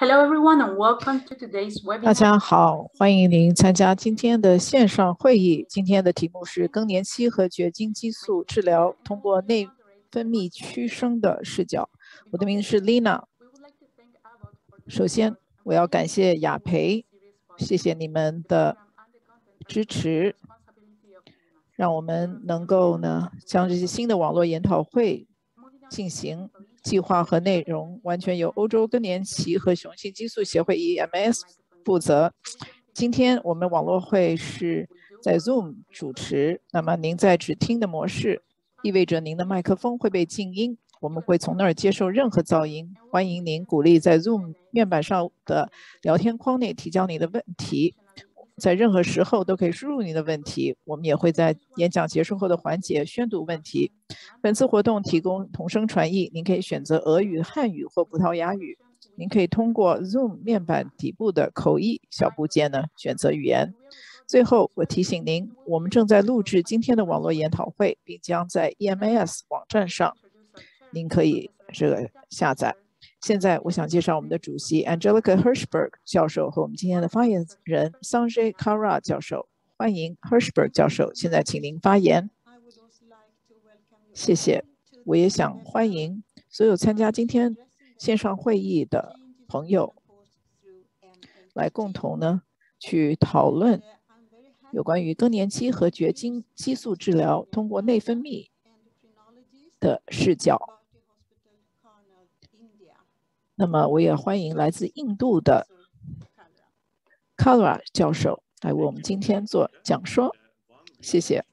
Hello everyone and welcome to today's webinar. 大家好，欢迎您参加今天的线上会议。今天的题目是更年期和绝经激素治疗通过内分泌驱生的视角。我的名字是 Lina。首先，我要感谢雅培，谢谢你们的支持，让我们能够呢将这些新的网络研讨会进行。计划和内容完全由欧洲更年期和雄性激素协会 （EMS） 负责。今天我们网络会是在 Zoom 主持，那么您在只听的模式，意味着您的麦克风会被静音，我们会从那儿接受任何噪音。欢迎您鼓励在 Zoom 面板上的聊天框内提交您的问题。在任何时候都可以输入您的问题，我们也会在演讲结束后的环节宣读问题。本次活动提供同声传译，您可以选择俄语、汉语或葡萄牙语。您可以通过 Zoom 面板底部的口译小部件呢选择语言。最后，我提醒您，我们正在录制今天的网络研讨会，并将在 EMAS 网站上，您可以这个下载。现在我想介绍我们的主席 Angelica Hirschberg 教授和我们今天的发言人 Sanjay Kara 教授。欢迎 Hirschberg 教授，现在请您发言。谢谢。我也想欢迎所有参加今天线上会议的朋友，来共同呢去讨论有关于更年期和绝经激素治疗通过内分泌的视角。那么，我也欢迎来自印度的 Kara 教授来为我们今天做讲说。谢谢，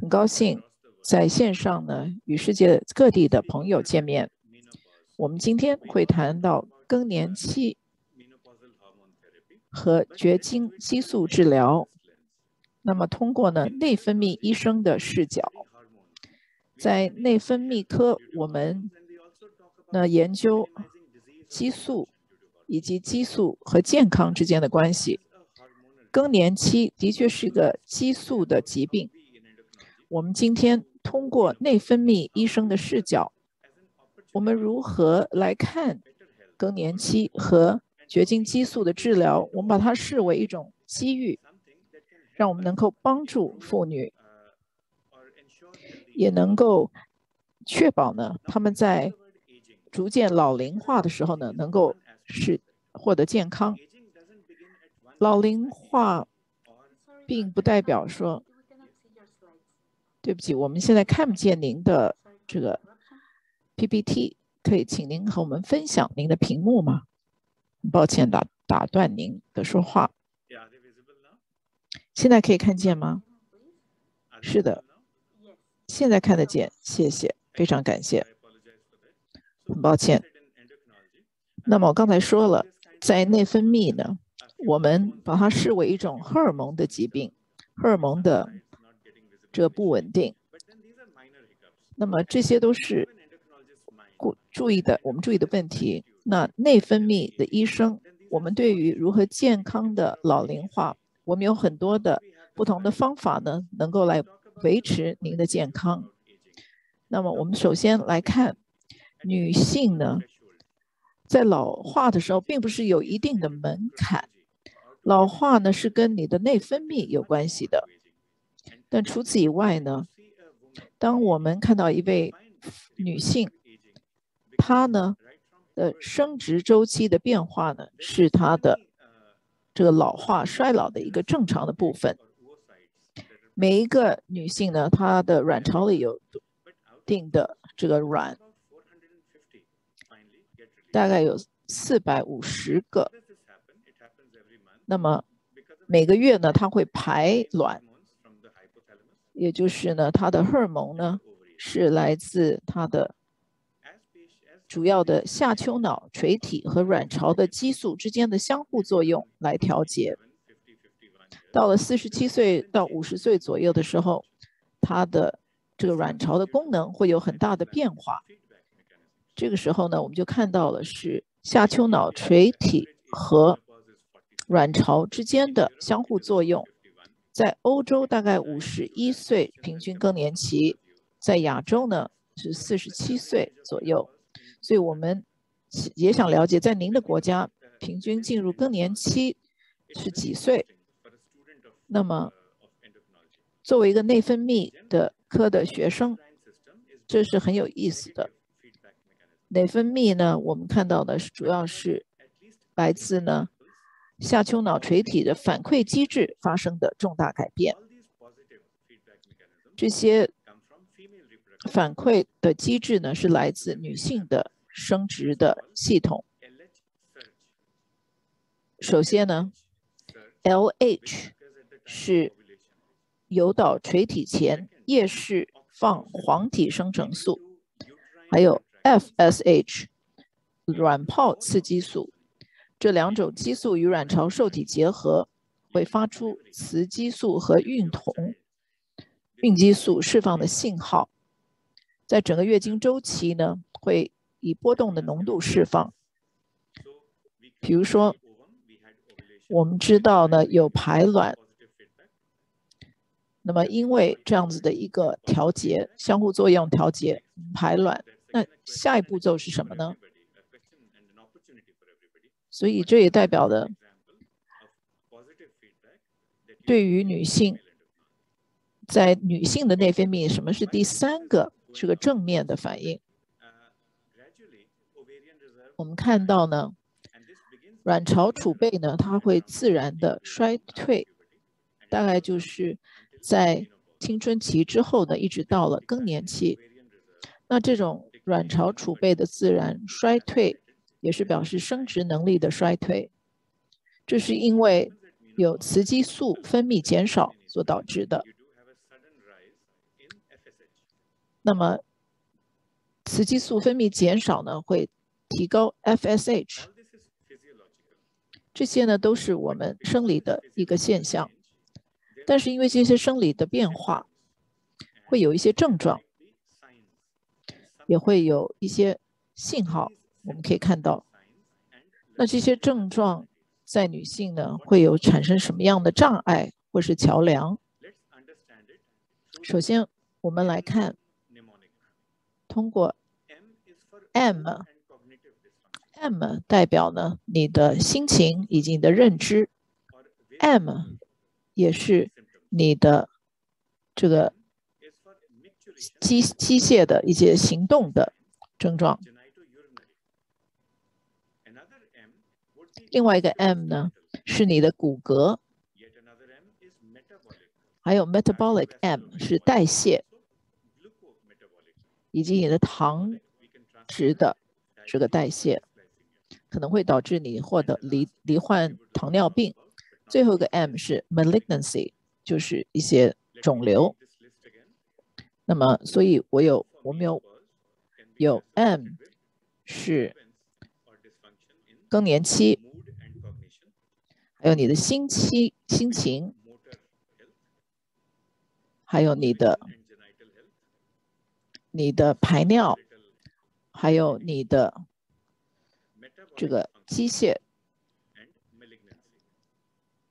很高兴在线上呢与世界各地的朋友见面。我们今天会谈到更年期和绝经激素治疗。那么，通过呢内分泌医生的视角，在内分泌科我们。那研究激素以及激素和健康之间的关系，更年期的确是一个激素的疾病。我们今天通过内分泌医生的视角，我们如何来看更年期和绝经激素的治疗？我们把它视为一种机遇，让我们能够帮助妇女，也能够确保呢他们在。逐渐老龄化的时候呢，能够是获得健康。老龄化并不代表说，对不起，我们现在看不见您的这个 PPT，可以请您和我们分享您的屏幕吗？抱歉打打断您的说话。现在可以看见吗？是的，现在看得见，谢谢，非常感谢。很抱歉。那么我刚才说了，在内分泌呢，我们把它视为一种荷尔蒙的疾病，荷尔蒙的这不稳定。那么这些都是注注意的，我们注意的问题。那内分泌的医生，我们对于如何健康的老龄化，我们有很多的不同的方法呢，能够来维持您的健康。那么我们首先来看。女性呢，在老化的时候，并不是有一定的门槛。老化呢，是跟你的内分泌有关系的。但除此以外呢，当我们看到一位女性，她呢的生殖周期的变化呢，是她的这个老化衰老的一个正常的部分。每一个女性呢，她的卵巢里有定的这个卵。大概有四百五十个，那么每个月呢，它会排卵，也就是呢，它的荷尔蒙呢是来自它的主要的下丘脑垂体和卵巢的激素之间的相互作用来调节。到了四十七岁到五十岁左右的时候，它的这个卵巢的功能会有很大的变化。这个时候呢，我们就看到了是下丘脑垂体和卵巢之间的相互作用。在欧洲大概五十一岁平均更年期，在亚洲呢是四十七岁左右。所以我们也想了解，在您的国家，平均进入更年期是几岁？那么，作为一个内分泌的科的学生，这是很有意思的。内分泌呢，我们看到的是主要是来自呢下丘脑垂体的反馈机制发生的重大改变。这些反馈的机制呢，是来自女性的生殖的系统。首先呢，LH 是诱导垂体前叶释放黄体生成素，还有。FSH 卵泡刺激素，这两种激素与卵巢受体结合，会发出雌激素和孕酮、孕激素释放的信号。在整个月经周期呢，会以波动的浓度释放。比如说，我们知道呢有排卵，那么因为这样子的一个调节，相互作用调节排卵。那下一步骤是什么呢？所以这也代表了，对于女性，在女性的内分泌，什么是第三个是个正面的反应？我们看到呢，卵巢储备呢，它会自然的衰退，大概就是在青春期之后呢，一直到了更年期，那这种。卵巢储备的自然衰退，也是表示生殖能力的衰退。这是因为有雌激素分泌减少所导致的。那么，雌激素分泌减少呢，会提高 FSH。这些呢，都是我们生理的一个现象。但是因为这些生理的变化，会有一些症状。也会有一些信号，我们可以看到。那这些症状在女性呢，会有产生什么样的障碍或是桥梁？首先，我们来看，通过 M，M 代表呢你的心情以及你的认知，M 也是你的这个。机机械的一些行动的症状。另外一个 M 呢，是你的骨骼，还有 metabolic M 是代谢，以及你的糖值的这个代谢，可能会导致你获得罹罹患糖尿病。最后一个 M 是 malignancy，就是一些肿瘤。那么，所以我有我们有有 M 是更年期，还有你的心期心情，还有你的你的排尿，还有你的这个机械，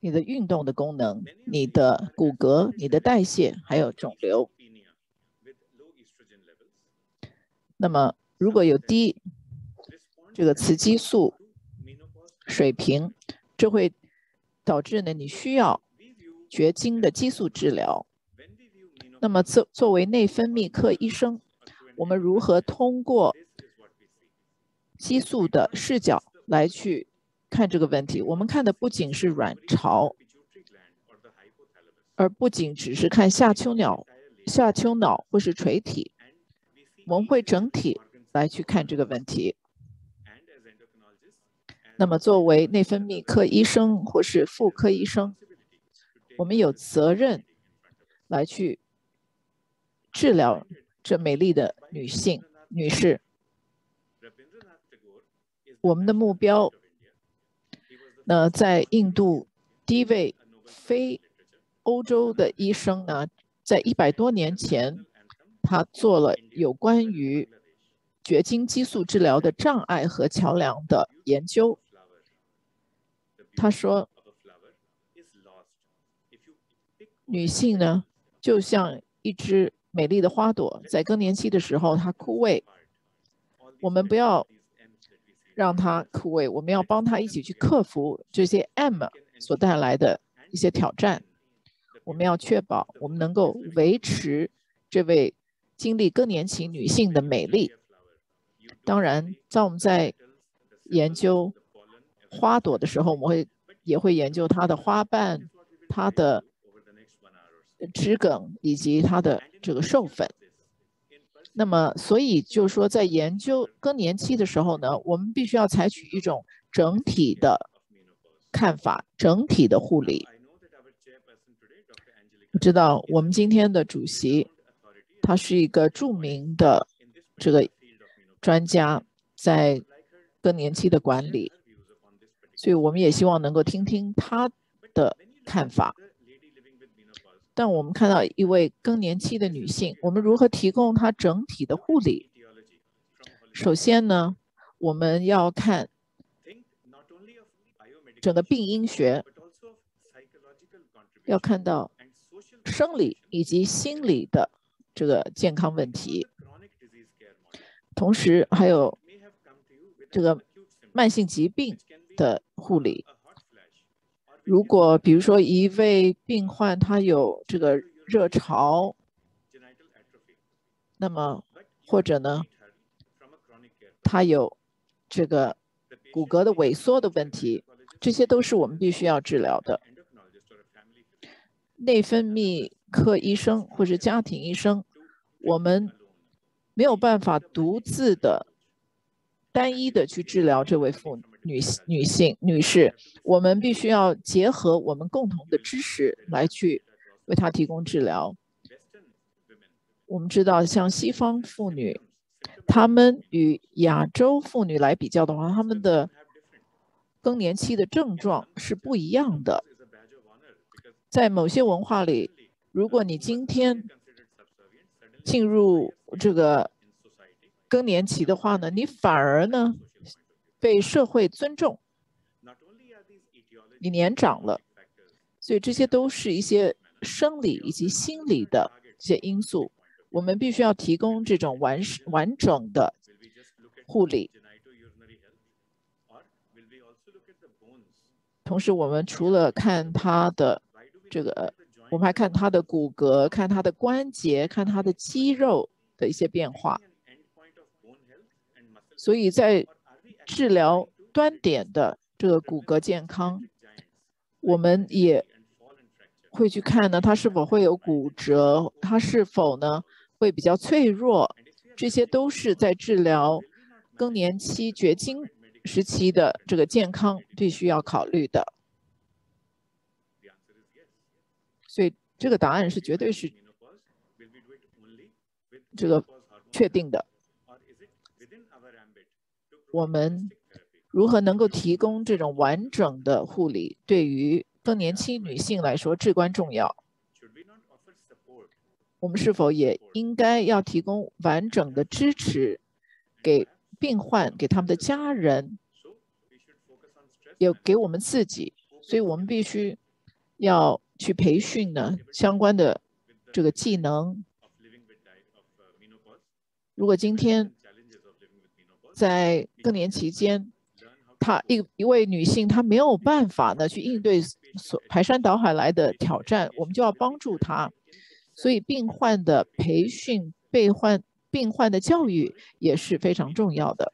你的运动的功能，你的骨骼，你的代谢，还有肿瘤。那么，如果有低这个雌激素水平，这会导致呢你需要绝经的激素治疗。那么作作为内分泌科医生，我们如何通过激素的视角来去看这个问题？我们看的不仅是卵巢，而不仅只是看下丘脑、下丘脑或是垂体。我们会整体来去看这个问题。那么，作为内分泌科医生或是妇科医生，我们有责任来去治疗这美丽的女性女士。我们的目标，那在印度第一位非欧洲的医生呢，在一百多年前。他做了有关于绝经激素治疗的障碍和桥梁的研究。他说，女性呢，就像一只美丽的花朵，在更年期的时候它枯萎。我们不要让它枯萎，我们要帮她一起去克服这些 M 所带来的一些挑战。我们要确保我们能够维持这位经历更年期女性的美丽。当然，在我们在研究花朵的时候，我们会也会研究它的花瓣、它的枝梗以及它的这个授粉。那么，所以就是说，在研究更年期的时候呢，我们必须要采取一种整体的看法，整体的护理。我知道我们今天的主席，他是一个著名的这个专家，在更年期的管理，所以我们也希望能够听听他的看法。但我们看到一位更年期的女性，我们如何提供她整体的护理？首先呢，我们要看整个病因学，要看到生理以及心理的这个健康问题，同时还有这个慢性疾病的护理。如果比如说一位病患他有这个热潮，那么或者呢，他有这个骨骼的萎缩的问题，这些都是我们必须要治疗的。内分泌科医生或者家庭医生，我们没有办法独自的、单一的去治疗这位妇女。女性女士，我们必须要结合我们共同的知识来去为她提供治疗。我们知道，像西方妇女，她们与亚洲妇女来比较的话，她们的更年期的症状是不一样的。在某些文化里，如果你今天进入这个更年期的话呢，你反而呢？被社会尊重，你年长了，所以这些都是一些生理以及心理的一些因素。我们必须要提供这种完完整的护理。同时，我们除了看他的这个，我们还看他的骨骼、看他的关节、看他的肌肉的一些变化。所以在治疗端点的这个骨骼健康，我们也会去看呢，它是否会有骨折，它是否呢会比较脆弱，这些都是在治疗更年期绝经时期的这个健康必须要考虑的。所以这个答案是绝对是这个确定的。我们如何能够提供这种完整的护理，对于更年期女性来说至关重要。我们是否也应该要提供完整的支持给病患、给他们的家人，也给我们自己？所以我们必须要去培训呢相关的这个技能。如果今天，在更年期间，她一一位女性，她没有办法呢去应对所排山倒海来的挑战，我们就要帮助她。所以，病患的培训、被患病患的教育也是非常重要的。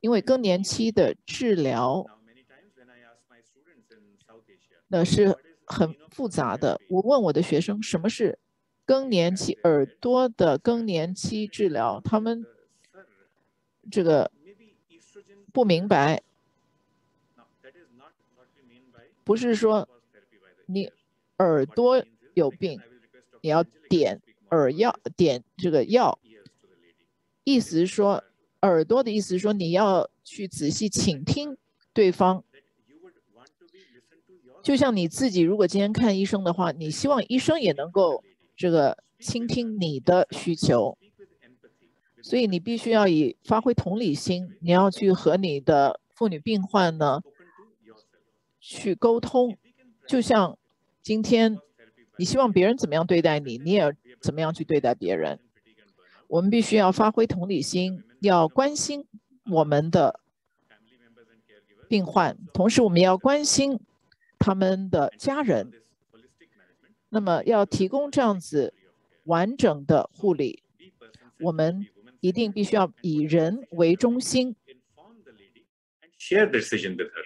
因为更年期的治疗，那是很复杂的。我问我的学生，什么是更年期耳朵的更年期治疗？他们。这个不明白，不是说你耳朵有病，你要点耳药，点这个药，意思是说耳朵的意思是说你要去仔细倾听对方，就像你自己如果今天看医生的话，你希望医生也能够这个倾听你的需求。所以你必须要以发挥同理心，你要去和你的妇女病患呢去沟通，就像今天你希望别人怎么样对待你，你也怎么样去对待别人。我们必须要发挥同理心，要关心我们的病患，同时我们要关心他们的家人。那么要提供这样子完整的护理，我们一定必须要以人为中心。share decision with her,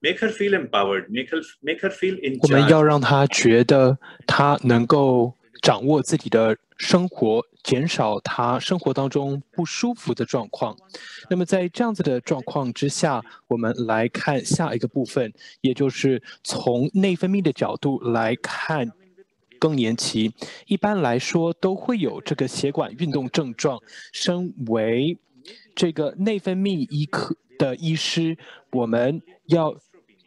make her feel empowered, make her make her feel in 我们要让他觉得他能够掌握自己的生活，减少他生活当中不舒服的状况。那么在这样子的状况之下，我们来看下一个部分，也就是从内分泌的角度来看更年期。一般来说都会有这个血管运动症状。身为这个内分泌医科。的医师，我们要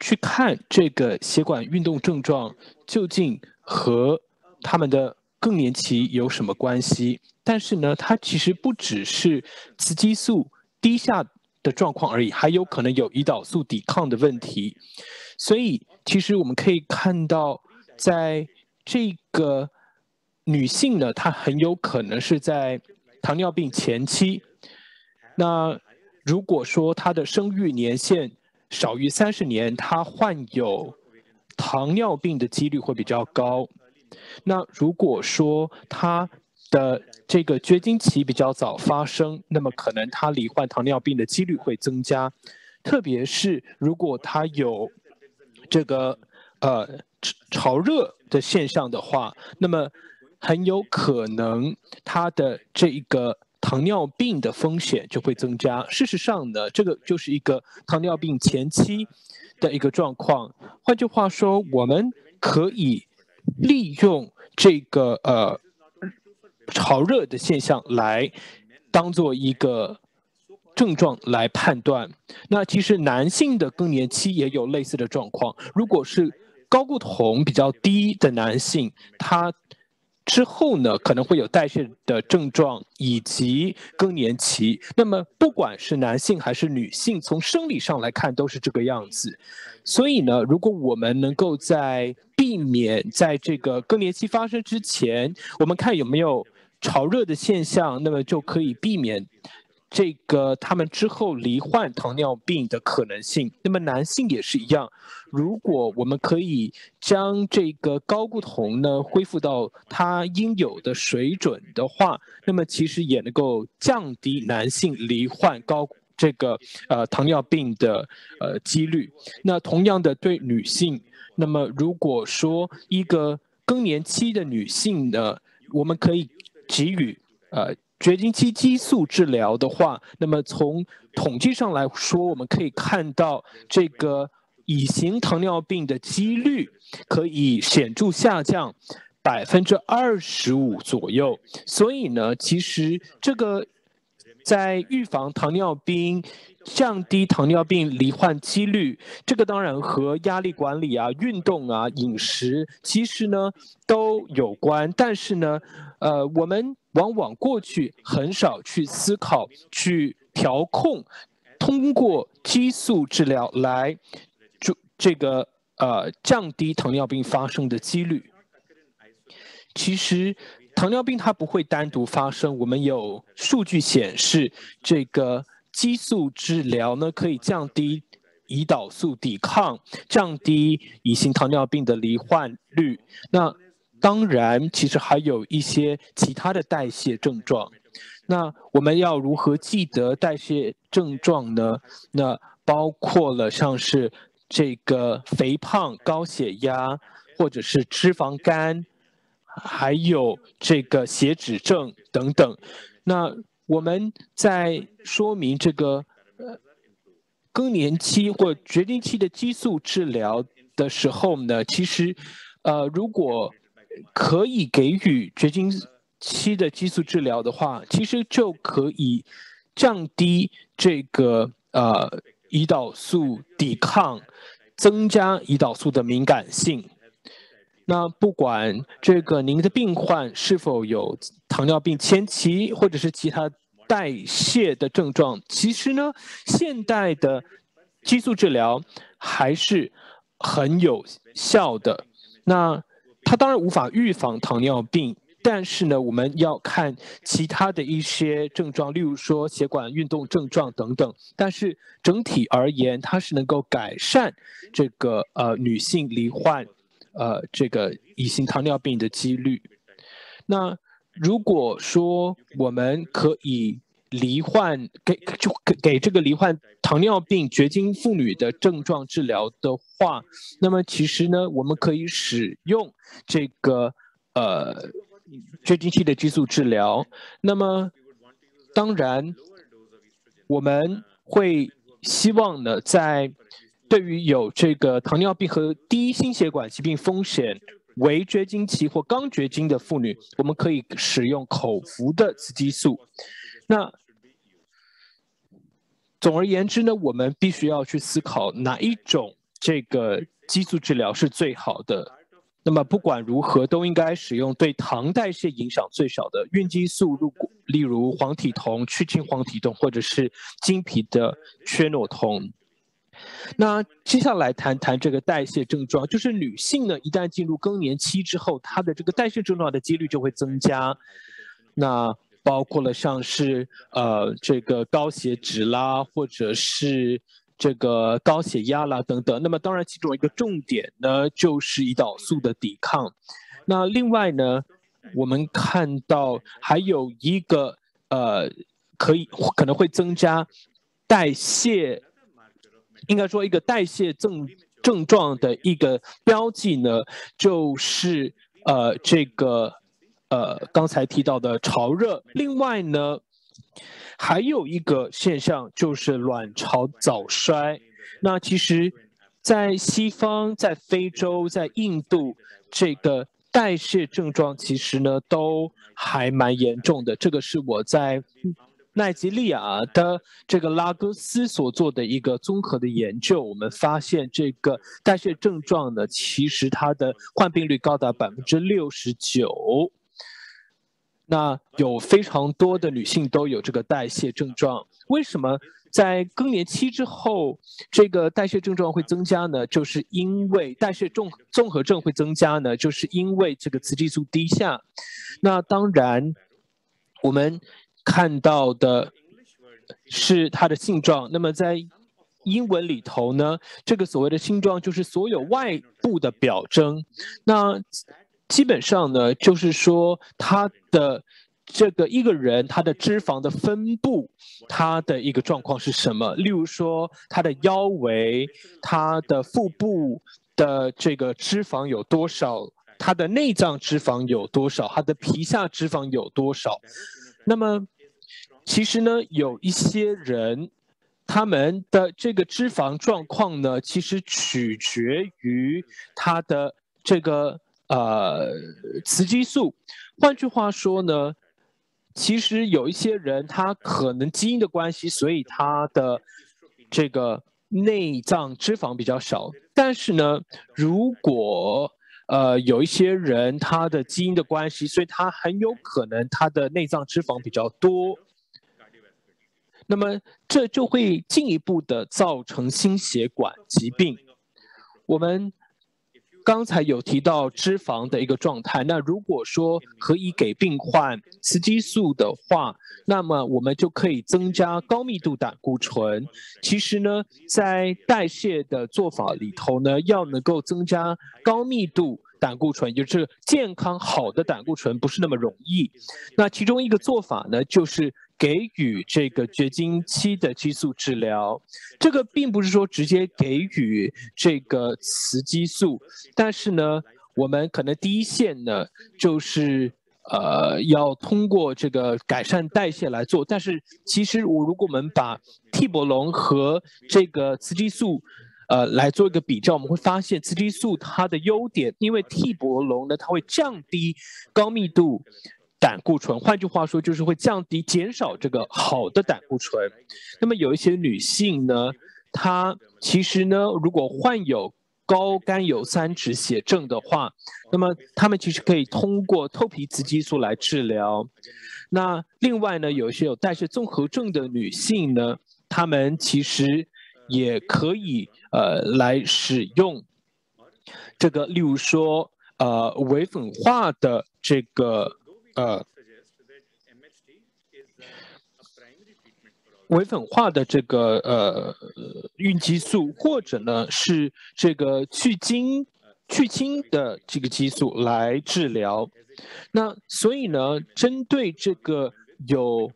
去看这个血管运动症状究竟和他们的更年期有什么关系？但是呢，它其实不只是雌激素低下的状况而已，还有可能有胰岛素抵抗的问题。所以，其实我们可以看到，在这个女性呢，她很有可能是在糖尿病前期。那如果说她的生育年限少于三十年，她患有糖尿病的几率会比较高。那如果说她的这个绝经期比较早发生，那么可能她罹患糖尿病的几率会增加。特别是如果她有这个呃潮热的现象的话，那么很有可能她的这一个。糖尿病的风险就会增加。事实上呢，这个就是一个糖尿病前期的一个状况。换句话说，我们可以利用这个呃潮热的现象来当做一个症状来判断。那其实男性的更年期也有类似的状况。如果是睾固酮比较低的男性，他之后呢，可能会有代谢的症状以及更年期。那么，不管是男性还是女性，从生理上来看都是这个样子。所以呢，如果我们能够在避免在这个更年期发生之前，我们看有没有潮热的现象，那么就可以避免。这个他们之后罹患糖尿病的可能性，那么男性也是一样。如果我们可以将这个睾固酮呢恢复到它应有的水准的话，那么其实也能够降低男性罹患高这个呃糖尿病的呃几率。那同样的对女性，那么如果说一个更年期的女性呢，我们可以给予呃。绝经期激素治疗的话，那么从统计上来说，我们可以看到这个乙型糖尿病的几率可以显著下降百分之二十五左右。所以呢，其实这个在预防糖尿病、降低糖尿病罹患几率，这个当然和压力管理啊、运动啊、饮食其实呢都有关。但是呢，呃，我们。往往过去很少去思考、去调控，通过激素治疗来就这个呃降低糖尿病发生的几率。其实糖尿病它不会单独发生，我们有数据显示，这个激素治疗呢可以降低胰岛素抵抗，降低乙型糖尿病的罹患率。那当然，其实还有一些其他的代谢症状。那我们要如何记得代谢症状呢？那包括了像是这个肥胖、高血压，或者是脂肪肝，还有这个血脂症等等。那我们在说明这个呃更年期或绝经期的激素治疗的时候呢，其实呃如果可以给予绝经期的激素治疗的话，其实就可以降低这个呃胰岛素抵抗，增加胰岛素的敏感性。那不管这个您的病患是否有糖尿病前期或者是其他代谢的症状，其实呢，现代的激素治疗还是很有效的。那它当然无法预防糖尿病，但是呢，我们要看其他的一些症状，例如说血管运动症状等等。但是整体而言，它是能够改善这个呃女性罹患呃这个乙型糖尿病的几率。那如果说我们可以罹患给就给给这个罹患糖尿病绝经妇女的症状治疗的话，那么其实呢，我们可以使用这个呃。绝经期的激素治疗，那么当然我们会希望呢，在对于有这个糖尿病和低心血管疾病风险为绝经期或刚绝经的妇女，我们可以使用口服的雌激素。那总而言之呢，我们必须要去思考哪一种这个激素治疗是最好的。那么不管如何，都应该使用对糖代谢影响最少的孕激素，如例如黄体酮、去氢黄体酮，或者是经皮的缺诺酮。那接下来谈谈这个代谢症状，就是女性呢，一旦进入更年期之后，她的这个代谢症状的几率就会增加。那包括了像是呃这个高血脂啦，或者是。这个高血压啦等等，那么当然其中一个重点呢，就是胰岛素的抵抗。那另外呢，我们看到还有一个呃，可以可能会增加代谢，应该说一个代谢症症状的一个标记呢，就是呃这个呃刚才提到的潮热。另外呢。还有一个现象就是卵巢早衰。那其实，在西方、在非洲、在印度，这个代谢症状其实呢都还蛮严重的。这个是我在奈及利亚的这个拉各斯所做的一个综合的研究。我们发现，这个代谢症状呢，其实它的患病率高达百分之六十九。那有非常多的女性都有这个代谢症状，为什么在更年期之后这个代谢症状会增加呢？就是因为代谢综综合症会增加呢，就是因为这个雌激素低下。那当然，我们看到的是它的性状。那么在英文里头呢，这个所谓的性状就是所有外部的表征。那基本上呢，就是说他的这个一个人他的脂肪的分布，他的一个状况是什么？例如说他的腰围，他的腹部的这个脂肪有多少？他的内脏脂肪有多少？他的皮下脂肪有多少？那么其实呢，有一些人他们的这个脂肪状况呢，其实取决于他的这个。呃，雌激素，换句话说呢，其实有一些人他可能基因的关系，所以他的这个内脏脂肪比较少。但是呢，如果呃有一些人他的基因的关系，所以他很有可能他的内脏脂肪比较多，那么这就会进一步的造成心血管疾病。我们。刚才有提到脂肪的一个状态，那如果说可以给病患雌激素的话，那么我们就可以增加高密度胆固醇。其实呢，在代谢的做法里头呢，要能够增加高密度胆固醇，也就是健康好的胆固醇，不是那么容易。那其中一个做法呢，就是。给予这个绝经期的激素治疗，这个并不是说直接给予这个雌激素，但是呢，我们可能第一线呢，就是呃要通过这个改善代谢来做。但是其实我如果我们把替勃龙和这个雌激素，呃来做一个比较，我们会发现雌激素它的优点，因为替勃龙呢，它会降低高密度。胆固醇，换句话说就是会降低、减少这个好的胆固醇。那么有一些女性呢，她其实呢，如果患有高甘油三酯血症的话，那么她们其实可以通过透皮雌激素来治疗。那另外呢，有一些有代谢综合症的女性呢，她们其实也可以呃来使用这个，例如说呃微粉化的这个。呃微粉化的这个呃孕激素，或者呢是这个去精去氢的这个激素来治疗。那所以呢，针对这个有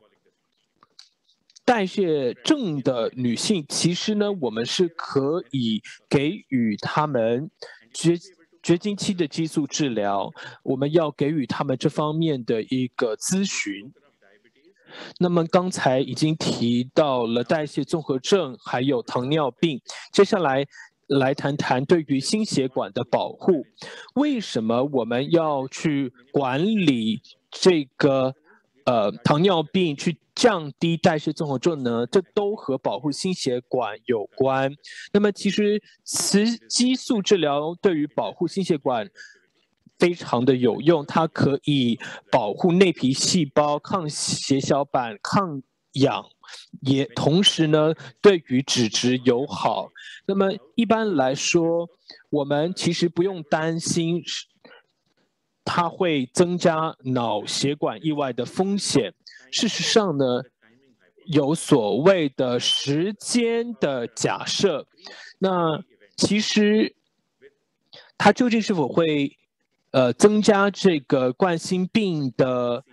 代谢症的女性，其实呢，我们是可以给予她们绝绝经期的激素治疗。我们要给予他们这方面的一个咨询。那么刚才已经提到了代谢综合症，还有糖尿病。接下来来谈谈对于心血管的保护。为什么我们要去管理这个呃糖尿病，去降低代谢综合症呢？这都和保护心血管有关。那么其实雌激素治疗对于保护心血管。非常的有用，它可以保护内皮细胞、抗血小板、抗氧，也同时呢对于脂质友好。那么一般来说，我们其实不用担心它会增加脑血管意外的风险。事实上呢，有所谓的时间的假设，那其实它究竟是否会？呃，增加这个冠心病的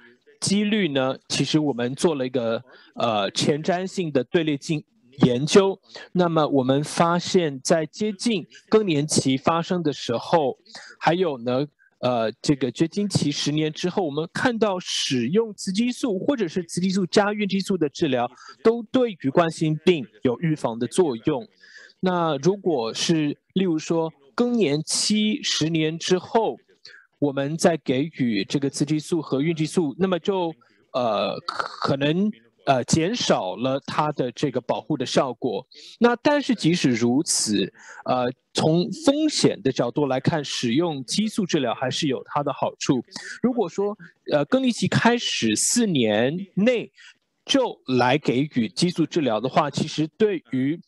几率呢？其实我们做了一个呃前瞻性的队列进研究。那么我们发现，在接近更年期发生的时候，还有呢，呃，这个绝经期十年之后，我们看到使用雌激素或者是雌激素加孕激素的治疗，都对于冠心病有预防的作用。那如果是例如说更年期十年之后，我们再给予这个雌激素和孕激素，那么就呃可能呃减少了它的这个保护的效果。那但是即使如此，呃从风险的角度来看，使用激素治疗还是有它的好处。如果说呃更年期开始四年内就来给予激素治疗的话，其实对于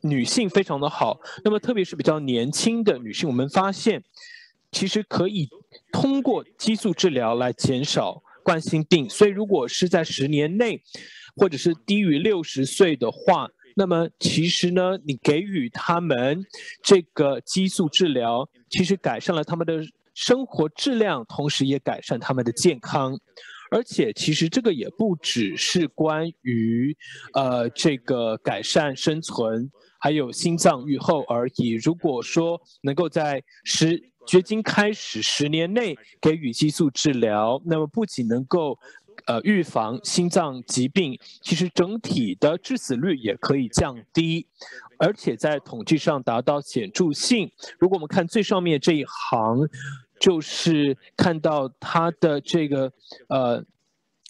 女性非常的好。那么特别是比较年轻的女性，我们发现。其实可以通过激素治疗来减少冠心病，所以如果是在十年内，或者是低于六十岁的话，那么其实呢，你给予他们这个激素治疗，其实改善了他们的生活质量，同时也改善他们的健康。而且其实这个也不只是关于呃这个改善生存，还有心脏愈后而已。如果说能够在十绝经开始十年内给予激素治疗，那么不仅能够，呃，预防心脏疾病，其实整体的致死率也可以降低，而且在统计上达到显著性。如果我们看最上面这一行，就是看到它的这个呃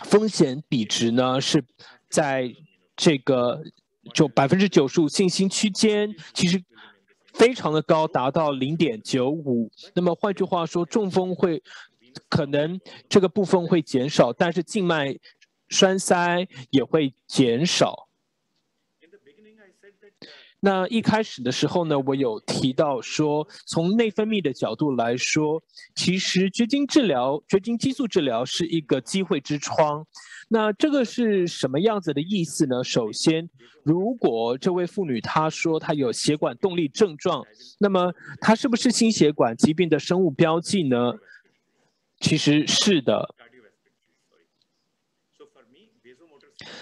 风险比值呢，是在这个就百分之九十五信心区间，其实。非常的高，达到零点九五。那么换句话说，中风会可能这个部分会减少，但是静脉栓塞也会减少。那一开始的时候呢，我有提到说，从内分泌的角度来说，其实绝经治疗、绝经激素治疗是一个机会之窗。那这个是什么样子的意思呢？首先，如果这位妇女她说她有血管动力症状，那么她是不是心血管疾病的生物标记呢？其实是的。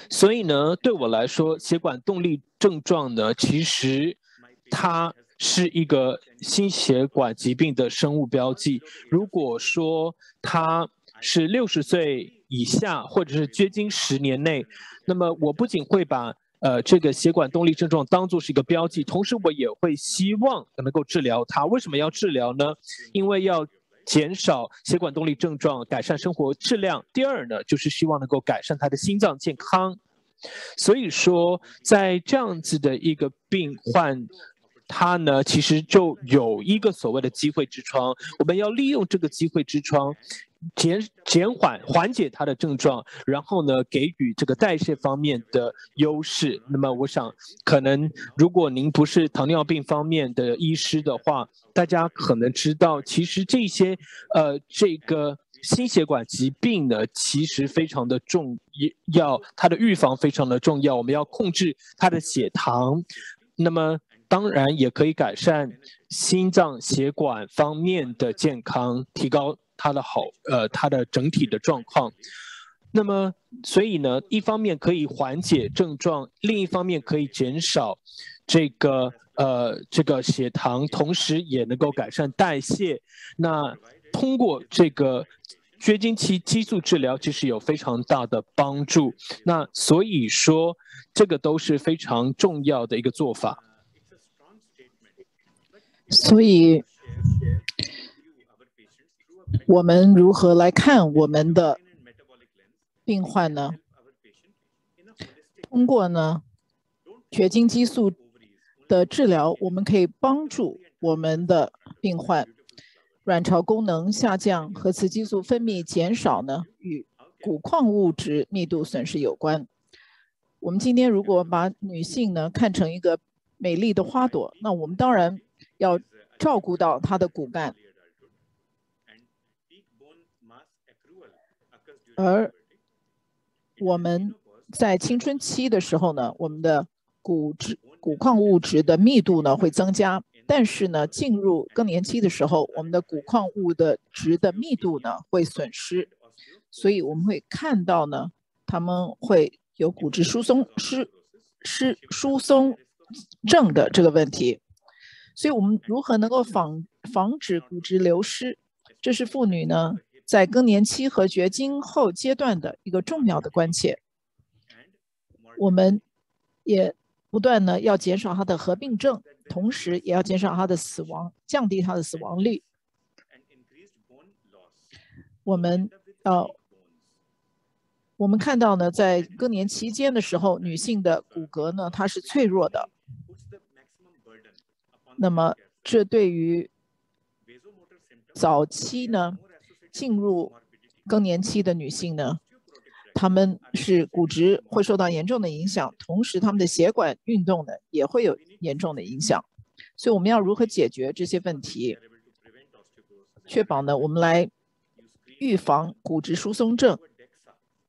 所以呢，对我来说，血管动力症状呢，其实它是一个心血管疾病的生物标记。如果说它是六十岁，以下或者是绝经十年内，那么我不仅会把呃这个血管动力症状当做是一个标记，同时我也会希望能够治疗它。为什么要治疗呢？因为要减少血管动力症状，改善生活质量。第二呢，就是希望能够改善他的心脏健康。所以说，在这样子的一个病患，他呢其实就有一个所谓的机会之窗，我们要利用这个机会之窗。减减缓缓解他的症状，然后呢，给予这个代谢方面的优势。那么，我想可能如果您不是糖尿病方面的医师的话，大家可能知道，其实这些呃这个心血管疾病呢，其实非常的重要，它的预防非常的重要。我们要控制它的血糖，那么当然也可以改善心脏血管方面的健康，提高它的好呃它的整体的状况。那么所以呢，一方面可以缓解症状，另一方面可以减少这个呃这个血糖，同时也能够改善代谢。那通过这个绝经期激素治疗，其实有非常大的帮助。那所以说，这个都是非常重要的一个做法。所以，我们如何来看我们的病患呢？通过呢绝经激素的治疗，我们可以帮助我们的病患。卵巢功能下降和雌激素分泌减少呢，与骨矿物质密度损失有关。我们今天如果把女性呢看成一个美丽的花朵，那我们当然要照顾到她的骨干。而我们在青春期的时候呢，我们的骨质骨矿物质的密度呢会增加。但是呢，进入更年期的时候，我们的钴矿物的值的密度呢会损失，所以我们会看到呢，他们会有骨质疏松失失疏松症的这个问题。所以我们如何能够防防止骨质流失？这是妇女呢在更年期和绝经后阶段的一个重要的关切。我们也不断呢要减少它的合并症。同时，也要减少他的死亡，降低他的死亡率。我们呃，我们看到呢，在更年期间的时候，女性的骨骼呢，它是脆弱的。那么，这对于早期呢进入更年期的女性呢，她们是骨质会受到严重的影响，同时他们的血管运动呢也会有。严重的影响，所以我们要如何解决这些问题，确保呢？我们来预防骨质疏松症，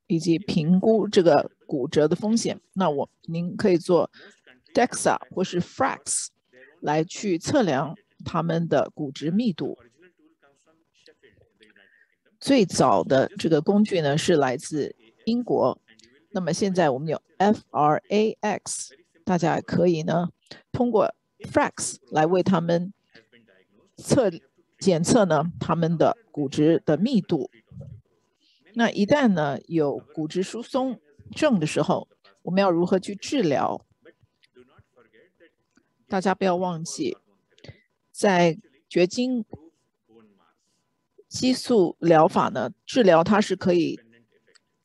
以及评估这个骨折的风险。那我您可以做 DEXA 或是 FRAX 来去测量他们的骨质密度。最早的这个工具呢是来自英国，那么现在我们有 FRAX，大家可以呢。通过 FRAX 来为他们测检测呢，他们的骨质的密度。那一旦呢有骨质疏松症的时候，我们要如何去治疗？大家不要忘记，在绝经激素疗法呢，治疗它是可以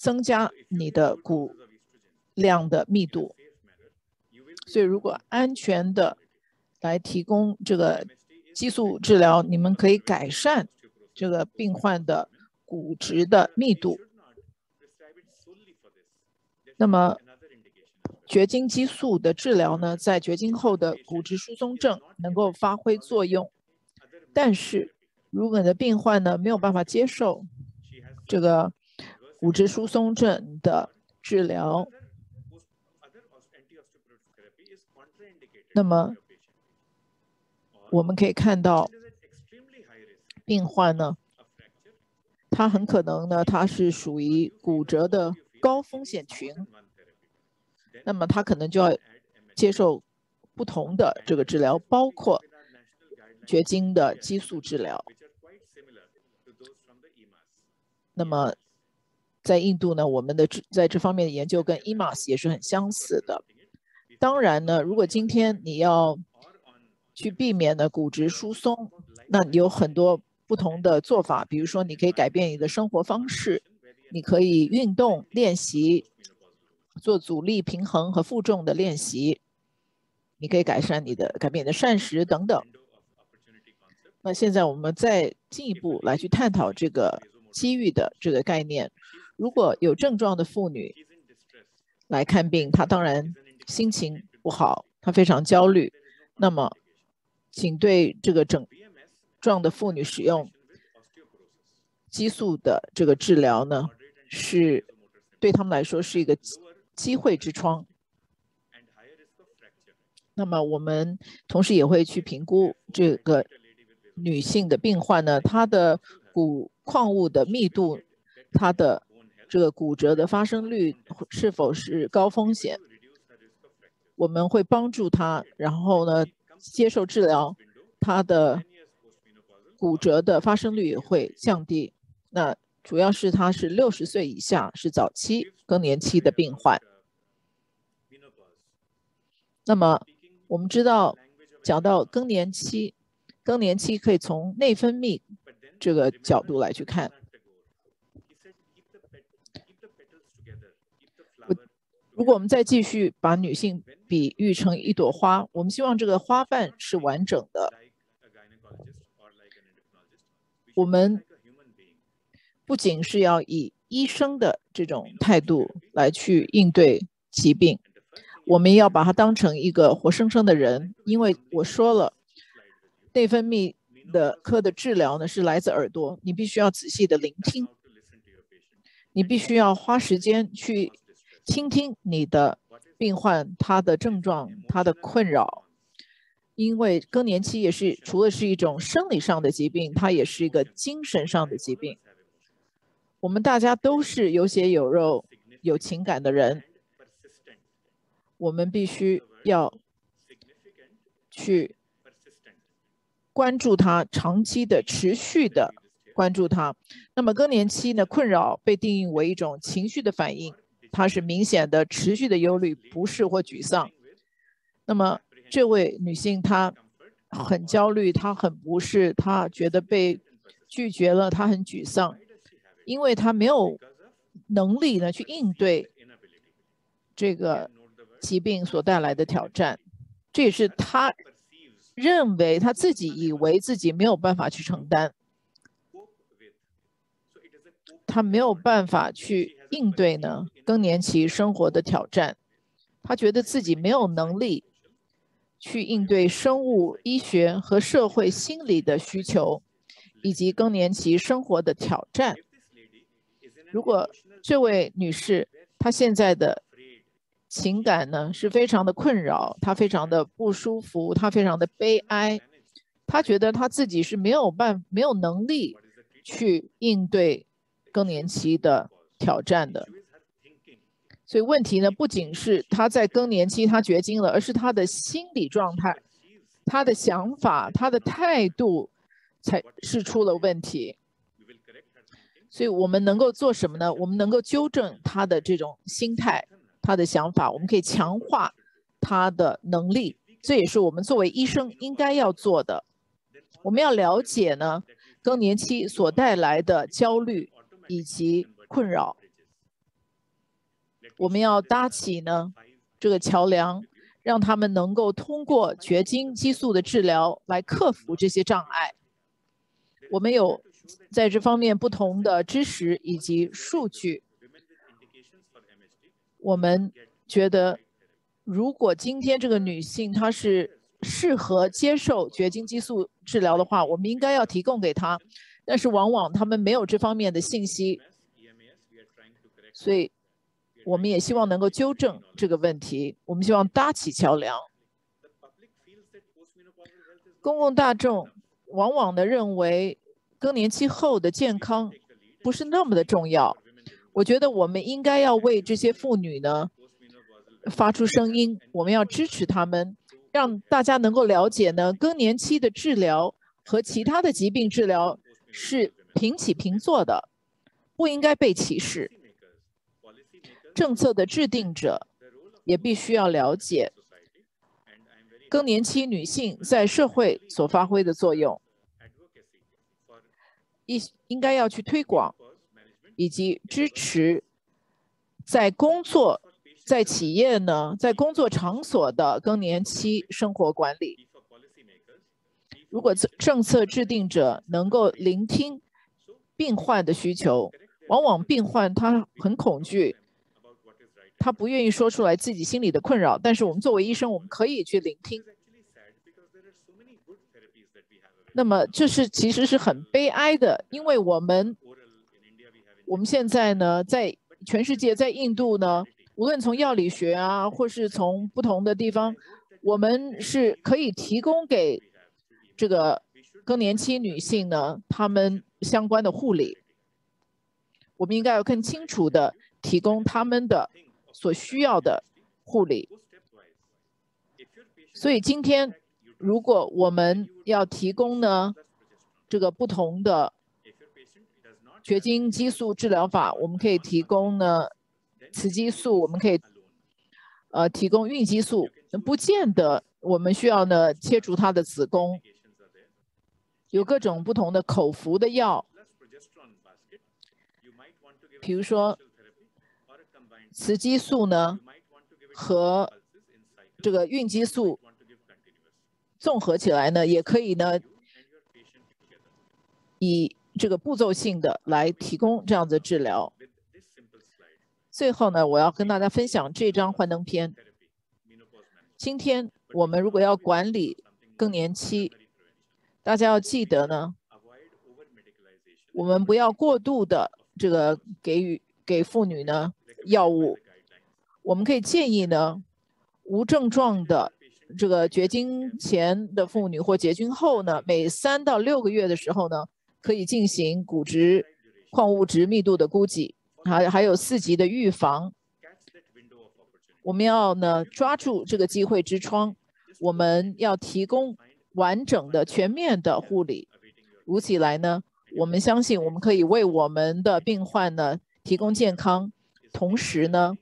增加你的骨量的密度。所以，如果安全的来提供这个激素治疗，你们可以改善这个病患的骨质的密度。那么，绝经激素的治疗呢，在绝经后的骨质疏松症能够发挥作用。但是，如果你的病患呢没有办法接受这个骨质疏松症的治疗，那么我们可以看到，病患呢，他很可能呢，他是属于骨折的高风险群。那么他可能就要接受不同的这个治疗，包括绝经的激素治疗。那么在印度呢，我们的在这方面的研究跟 EMAS 也是很相似的。当然呢，如果今天你要去避免呢骨质疏松，那你有很多不同的做法。比如说，你可以改变你的生活方式，你可以运动练习，做阻力平衡和负重的练习，你可以改善你的改变你的膳食等等。那现在我们再进一步来去探讨这个机遇的这个概念。如果有症状的妇女来看病，她当然。心情不好，她非常焦虑。那么，请对这个症状的妇女使用激素的这个治疗呢，是对他们来说是一个机会之窗。那么我们同时也会去评估这个女性的病患呢，她的骨矿物的密度，她的这个骨折的发生率是否是高风险？我们会帮助他，然后呢接受治疗，他的骨折的发生率会降低。那主要是他是六十岁以下，是早期更年期的病患。那么我们知道，讲到更年期，更年期可以从内分泌这个角度来去看。如果我们再继续把女性比喻成一朵花，我们希望这个花瓣是完整的。我们不仅是要以医生的这种态度来去应对疾病，我们要把它当成一个活生生的人。因为我说了，内分泌的科的治疗呢是来自耳朵，你必须要仔细的聆听，你必须要花时间去。倾听你的病患他的症状、他的困扰，因为更年期也是除了是一种生理上的疾病，它也是一个精神上的疾病。我们大家都是有血有肉、有情感的人，我们必须要去关注他，长期的、持续的关注他。那么更年期呢？困扰被定义为一种情绪的反应。她是明显的、持续的忧虑、不适或沮丧。那么，这位女性她很焦虑，她很不适，她觉得被拒绝了，她很沮丧，因为她没有能力呢去应对这个疾病所带来的挑战。这也是她认为她自己以为自己没有办法去承担，她没有办法去。应对呢更年期生活的挑战，他觉得自己没有能力去应对生物医学和社会心理的需求，以及更年期生活的挑战。如果这位女士她现在的情感呢是非常的困扰，她非常的不舒服，她非常的悲哀，她觉得她自己是没有办没有能力去应对更年期的。挑战的，所以问题呢，不仅是他在更年期他绝经了，而是他的心理状态、他的想法、他的态度才是出了问题。所以我们能够做什么呢？我们能够纠正他的这种心态、他的想法，我们可以强化他的能力，这也是我们作为医生应该要做的。我们要了解呢，更年期所带来的焦虑以及。困扰，我们要搭起呢这个桥梁，让他们能够通过绝经激素的治疗来克服这些障碍。我们有在这方面不同的知识以及数据。我们觉得，如果今天这个女性她是适合接受绝经激素治疗的话，我们应该要提供给她。但是往往他们没有这方面的信息。所以，我们也希望能够纠正这个问题。我们希望搭起桥梁。公共大众往往的认为，更年期后的健康不是那么的重要。我觉得我们应该要为这些妇女呢发出声音，我们要支持他们，让大家能够了解呢，更年期的治疗和其他的疾病治疗是平起平坐的，不应该被歧视。政策的制定者也必须要了解更年期女性在社会所发挥的作用，应应该要去推广以及支持在工作在企业呢，在工作场所的更年期生活管理。如果政策制定者能够聆听病患的需求，往往病患他很恐惧。他不愿意说出来自己心里的困扰，但是我们作为医生，我们可以去聆听。那么这是其实是很悲哀的，因为我们我们现在呢，在全世界，在印度呢，无论从药理学啊，或是从不同的地方，我们是可以提供给这个更年期女性呢，她们相关的护理。我们应该要更清楚的提供他们的所需要的护理。所以今天，如果我们要提供呢，这个不同的绝经激素治疗法，我们可以提供呢雌激素，我们可以呃提供孕激素，不见得我们需要呢切除她的子宫，有各种不同的口服的药。比如说，雌激素呢和这个孕激素综合起来呢，也可以呢以这个步骤性的来提供这样的治疗。最后呢，我要跟大家分享这张幻灯片。今天我们如果要管理更年期，大家要记得呢，我们不要过度的。这个给予给妇女呢药物，我们可以建议呢无症状的这个绝经前的妇女或绝经后呢，每三到六个月的时候呢，可以进行骨质矿物质密度的估计，还还有四级的预防。我们要呢抓住这个机会之窗，我们要提供完整的、全面的护理。如此来呢。我们相信，我们可以为我们的病患呢提供健康，同时呢，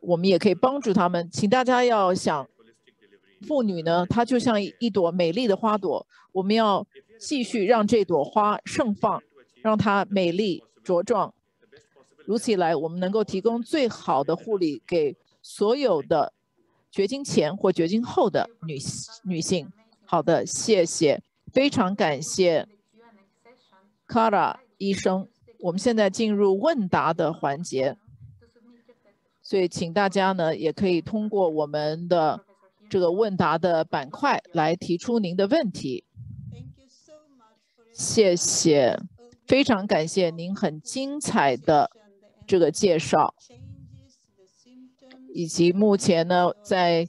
我们也可以帮助他们。请大家要想，妇女呢，她就像一朵美丽的花朵，我们要继续让这朵花盛放，让它美丽茁壮。如此一来，我们能够提供最好的护理给所有的绝经前或绝经后的女女性。好的，谢谢。非常感谢 Kara 医生。我们现在进入问答的环节，所以请大家呢也可以通过我们的这个问答的板块来提出您的问题。谢谢，非常感谢您很精彩的这个介绍，以及目前呢在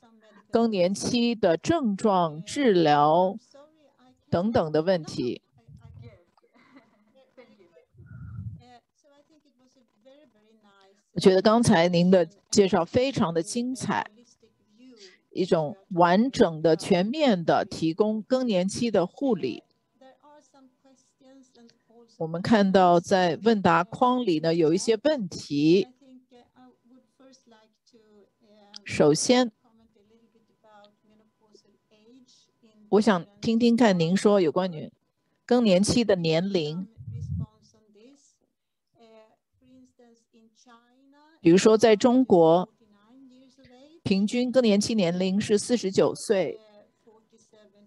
更年期的症状治疗。等等的问题。我觉得刚才您的介绍非常的精彩，一种完整的、全面的提供更年期的护理。我们看到在问答框里呢有一些问题。首先。我想听听看您说有关于更年期的年龄，比如说在中国，平均更年期年龄是四十九岁，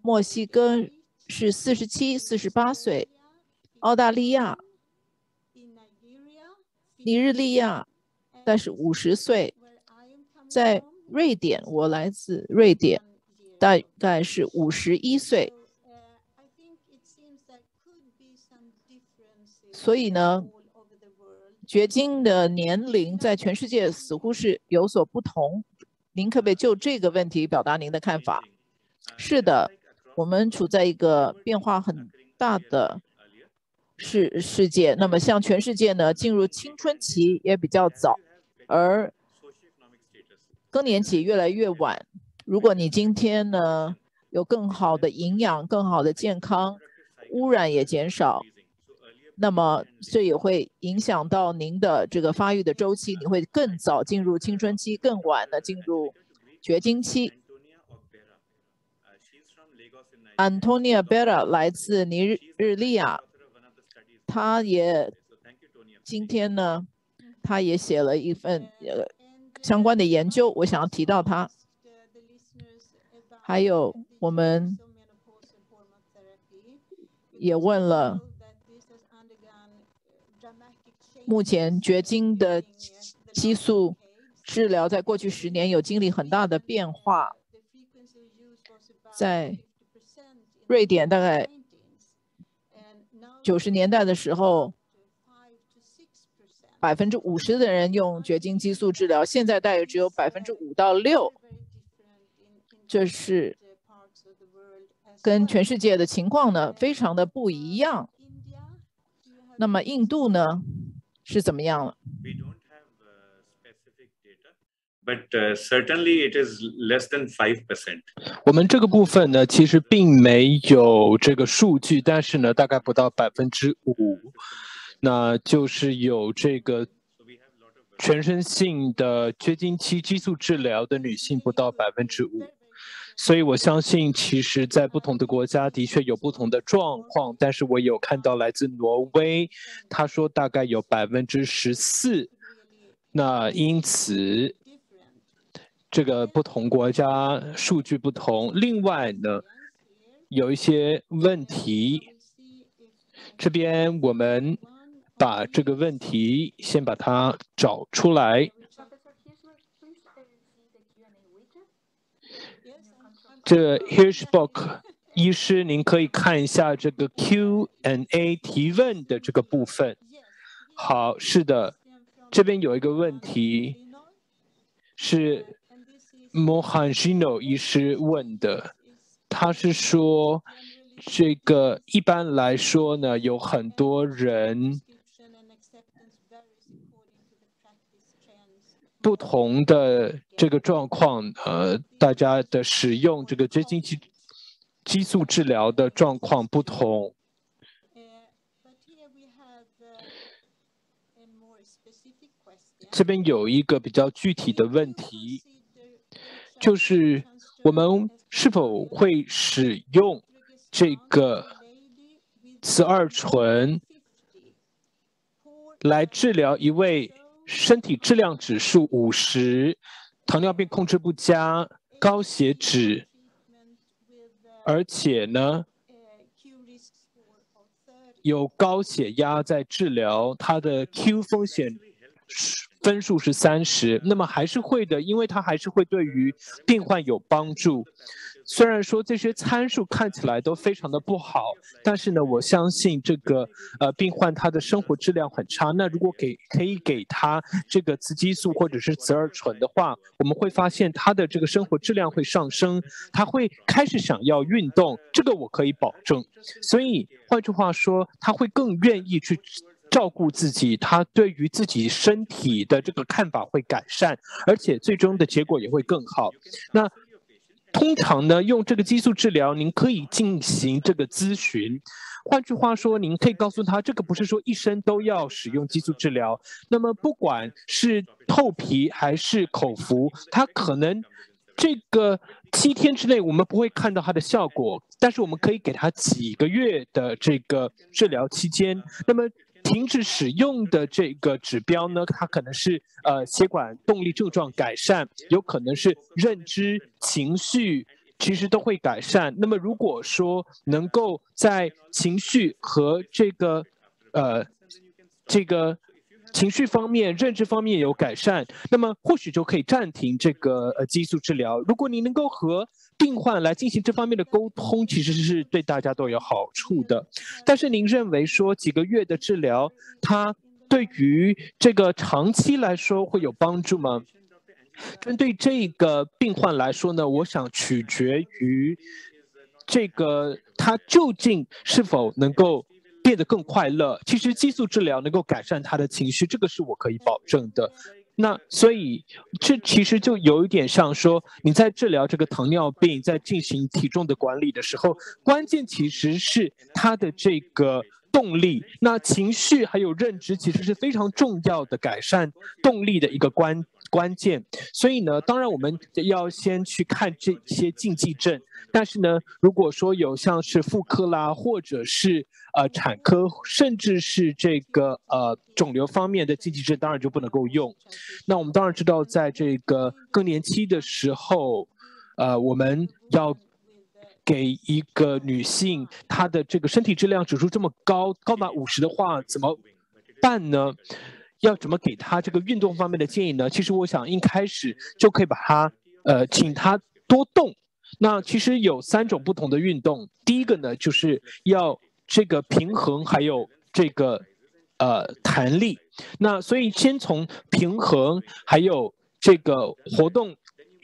墨西哥是四十七、四十八岁，澳大利亚、尼日利亚，但是五十岁，在瑞典，我来自瑞典。大概是五十一岁，所以呢，绝经的年龄在全世界似乎是有所不同。您可不可以就这个问题表达您的看法？是的，我们处在一个变化很大的世世界。那么，像全世界呢，进入青春期也比较早，而更年期越来越晚。如果你今天呢有更好的营养、更好的健康，污染也减少，那么这也会影响到您的这个发育的周期，你会更早进入青春期，更晚的进入绝经期。Antonia Bera 来自尼日利亚，他也今天呢，他也写了一份呃相关的研究，我想要提到他。还有，我们也问了，目前绝经的激素治疗在过去十年有经历很大的变化，在瑞典大概九十年代的时候，百分之五十的人用绝经激素治疗，现在大约只有百分之五到六。这是跟全世界的情况呢非常的不一样。那么印度呢是怎么样了？But certainly it is less than five percent. 我们这个部分呢其实并没有这个数据但是呢大概不到百分之五。那就是有这个全身性的绝经期激素治疗的女性不到百分之五。所以我相信，其实，在不同的国家的确有不同的状况，但是我有看到来自挪威，他说大概有百分之十四。那因此，这个不同国家数据不同。另外呢，有一些问题，这边我们把这个问题先把它找出来。这 Hirschbock 医师，您可以看一下这个 Q&A 提问的这个部分。好，是的，这边有一个问题是 Mohanjino 医师问的，他是说，这个一般来说呢，有很多人不同的这个状况，呃，大家的使用这个绝经激激素治疗的状况不同。这边有一个比较具体的问题，就是我们是否会使用这个雌二醇来治疗一位身体质量指数五十、糖尿病控制不佳、高血脂，而且呢有高血压在治疗，它的 Q 风险分数是三十，那么还是会的，因为它还是会对于病患有帮助。虽然说这些参数看起来都非常的不好，但是呢，我相信这个呃病患他的生活质量很差。那如果给可以给他这个雌激素或者是雌二醇的话，我们会发现他的这个生活质量会上升，他会开始想要运动，这个我可以保证。所以换句话说，他会更愿意去。照顾自己，他对于自己身体的这个看法会改善，而且最终的结果也会更好。那通常呢，用这个激素治疗，您可以进行这个咨询。换句话说，您可以告诉他，这个不是说一生都要使用激素治疗。那么，不管是透皮还是口服，它可能这个七天之内我们不会看到它的效果，但是我们可以给他几个月的这个治疗期间。那么停止使用的这个指标呢，它可能是呃血管动力症状改善，有可能是认知、情绪，其实都会改善。那么如果说能够在情绪和这个呃这个情绪方面、认知方面有改善，那么或许就可以暂停这个呃激素治疗。如果你能够和病患来进行这方面的沟通，其实是对大家都有好处的。但是您认为说几个月的治疗，它对于这个长期来说会有帮助吗？针对这个病患来说呢，我想取决于这个他究竟是否能够变得更快乐。其实激素治疗能够改善他的情绪，这个是我可以保证的。那所以这其实就有一点像说，你在治疗这个糖尿病，在进行体重的管理的时候，关键其实是他的这个动力。那情绪还有认知其实是非常重要的改善动力的一个关关键。所以呢，当然我们要先去看这些禁忌症，但是呢，如果说有像是妇科啦，或者是呃产科，甚至是这个呃肿瘤方面的禁忌症，当然就不能够用。那我们当然知道，在这个更年期的时候，呃，我们要给一个女性她的这个身体质量指数这么高，高达五十的话，怎么办呢？要怎么给她这个运动方面的建议呢？其实我想一开始就可以把她呃，请她多动。那其实有三种不同的运动，第一个呢，就是要这个平衡，还有这个呃弹力。那所以先从平衡还有这个活动。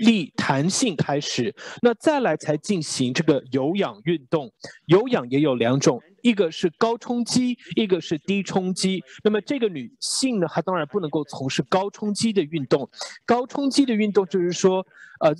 力弹性开始，那再来才进行这个有氧运动。有氧也有两种，一个是高冲击，一个是低冲击。那么这个女性呢，她当然不能够从事高冲击的运动。高冲击的运动就是说，呃，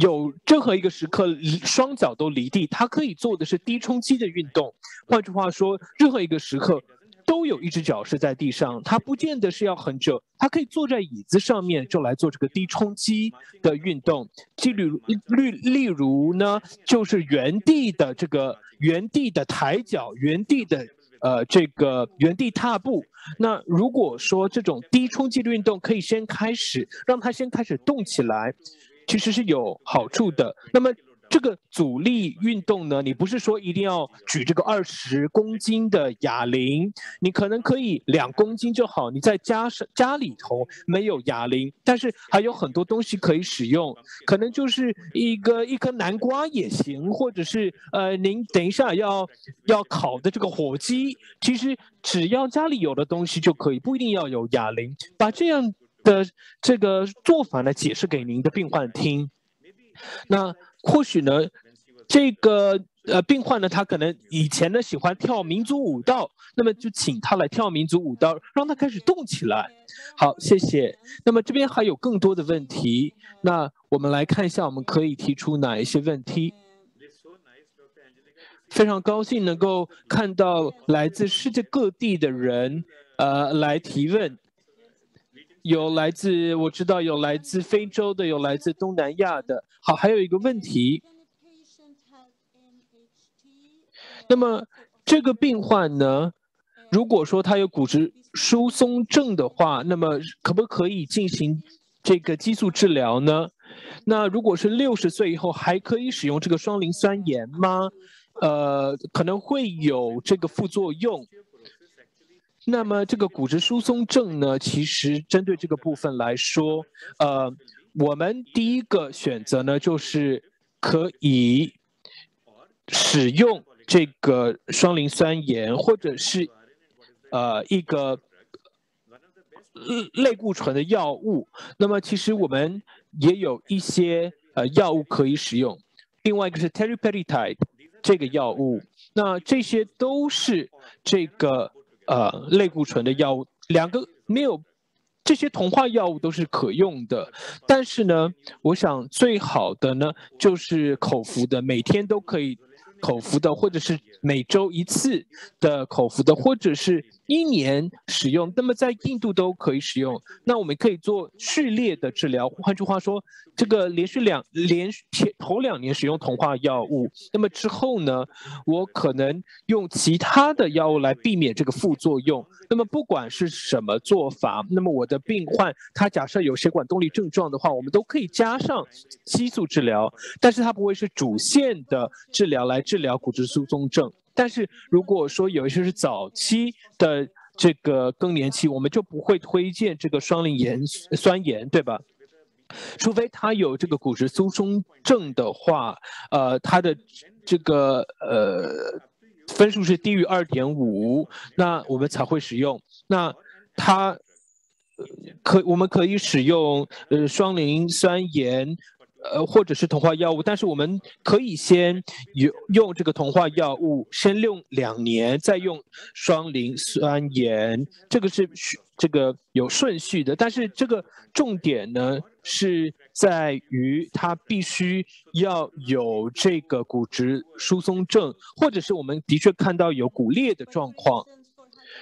有任何一个时刻双脚都离地，她可以做的是低冲击的运动。换句话说，任何一个时刻。都有一只脚是在地上，他不见得是要很久，他可以坐在椅子上面就来做这个低冲击的运动。例如，例例如呢，就是原地的这个原地的抬脚，原地的呃这个原地踏步。那如果说这种低冲击的运动可以先开始，让他先开始动起来，其实是有好处的。那么。这个阻力运动呢，你不是说一定要举这个二十公斤的哑铃，你可能可以两公斤就好。你在家是家里头没有哑铃，但是还有很多东西可以使用，可能就是一个一颗南瓜也行，或者是呃，您等一下要要烤的这个火鸡，其实只要家里有的东西就可以，不一定要有哑铃。把这样的这个做法呢，解释给您的病患听，那。或许呢，这个呃病患呢，他可能以前呢喜欢跳民族舞蹈，那么就请他来跳民族舞蹈，让他开始动起来。好，谢谢。那么这边还有更多的问题，那我们来看一下，我们可以提出哪一些问题。非常高兴能够看到来自世界各地的人，呃，来提问。有来自我知道有来自非洲的，有来自东南亚的。好，还有一个问题。那么这个病患呢，如果说他有骨质疏松症的话，那么可不可以进行这个激素治疗呢？那如果是六十岁以后，还可以使用这个双磷酸盐吗？呃，可能会有这个副作用。那么这个骨质疏松症呢，其实针对这个部分来说，呃，我们第一个选择呢，就是可以使用这个双磷酸盐，或者是呃一个类固醇的药物。那么其实我们也有一些呃药物可以使用。另外一个是 teriparatide 这个药物，那这些都是这个。呃，类固醇的药物，两个没有这些同化药物都是可用的，但是呢，我想最好的呢就是口服的，每天都可以口服的，或者是每周一次的口服的，或者是。一年使用，那么在印度都可以使用。那我们可以做序列的治疗。换句话说，这个连续两连续头两年使用同化药物，那么之后呢，我可能用其他的药物来避免这个副作用。那么不管是什么做法，那么我的病患他假设有血管动力症状的话，我们都可以加上激素治疗，但是它不会是主线的治疗来治疗骨质疏松症。但是如果说有一些是早期的这个更年期，我们就不会推荐这个双磷盐酸盐，对吧？除非他有这个骨质疏松症的话，呃，他的这个呃分数是低于二点五，那我们才会使用。那他可我们可以使用呃双磷酸盐。呃，或者是同化药物，但是我们可以先用用这个同化药物，先用两年，再用双磷酸盐，这个是这个有顺序的。但是这个重点呢是在于它必须要有这个骨质疏松症，或者是我们的确看到有骨裂的状况。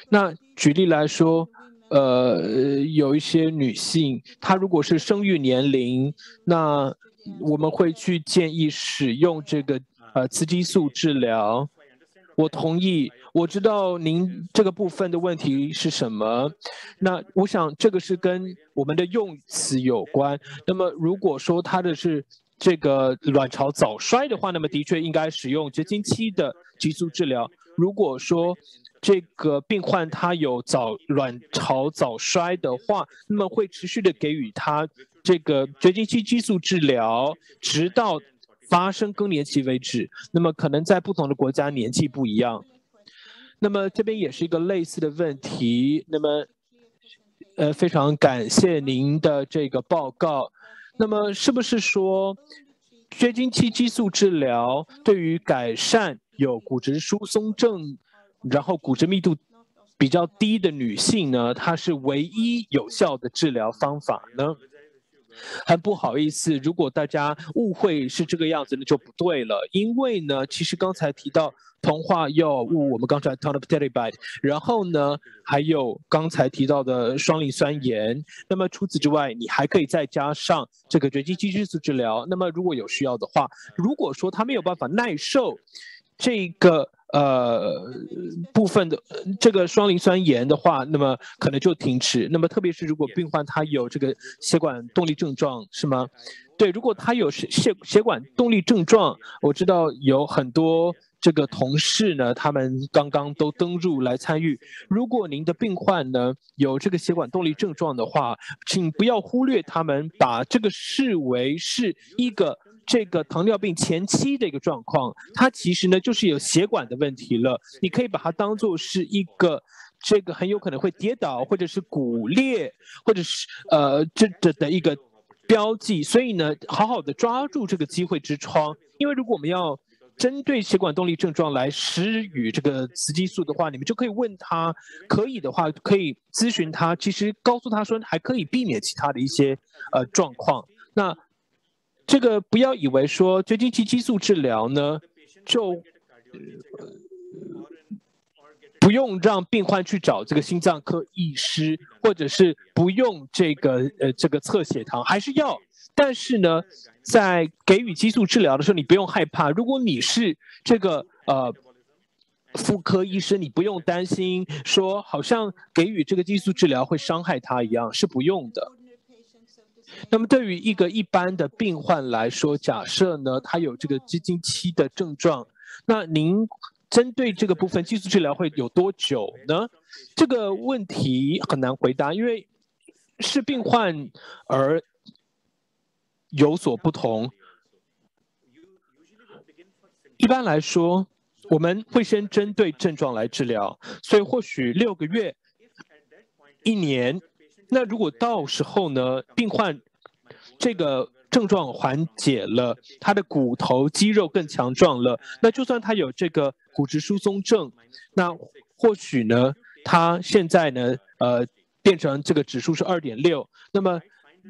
那举例来说，呃，有一些女性，她如果是生育年龄，那我们会去建议使用这个呃雌激素治疗。我同意，我知道您这个部分的问题是什么。那我想这个是跟我们的用词有关。那么如果说它的是这个卵巢早衰的话，那么的确应该使用绝经期的激素治疗。如果说这个病患他有早卵巢早衰的话，那么会持续的给予他这个绝经期激素治疗，直到发生更年期为止。那么可能在不同的国家年纪不一样。那么这边也是一个类似的问题。那么呃，非常感谢您的这个报告。那么，是不是说绝经期激素治疗对于改善有骨质疏松症，然后骨质密度比较低的女性呢，它是唯一有效的治疗方法呢？很不好意思，如果大家误会是这个样子，那就不对了。因为呢，其实刚才提到同化药物，我们刚才 tonopteribide，然后呢，还有刚才提到的双磷酸盐。那么除此之外，你还可以再加上这个绝经激素治疗。那么如果有需要的话，如果说他没有办法耐受这个。呃，部分的这个双磷酸盐的话，那么可能就停止。那么特别是如果病患他有这个血管动力症状，是吗？对，如果他有血血血管动力症状，我知道有很多这个同事呢，他们刚刚都登入来参与。如果您的病患呢有这个血管动力症状的话，请不要忽略他们，把这个视为是一个。这个糖尿病前期的一个状况，它其实呢就是有血管的问题了。你可以把它当做是一个这个很有可能会跌倒，或者是骨裂，或者是呃这这的一个标记。所以呢，好好的抓住这个机会之窗。因为如果我们要针对血管动力症状来施予这个雌激素的话，你们就可以问他，可以的话可以咨询他，其实告诉他说还可以避免其他的一些呃状况。那。这个不要以为说绝经期激素治疗呢，就不用让病患去找这个心脏科医师，或者是不用这个呃这个测血糖，还是要。但是呢，在给予激素治疗的时候，你不用害怕。如果你是这个呃妇科医生，你不用担心说好像给予这个激素治疗会伤害他一样，是不用的。那么对于一个一般的病患来说，假设呢他有这个激经期的症状，那您针对这个部分激素治疗会有多久呢？这个问题很难回答，因为是病患而有所不同。一般来说，我们会先针对症状来治疗，所以或许六个月、一年。那如果到时候呢，病患这个症状缓解了，他的骨头肌肉更强壮了，那就算他有这个骨质疏松症，那或许呢，他现在呢，呃，变成这个指数是二点六，那么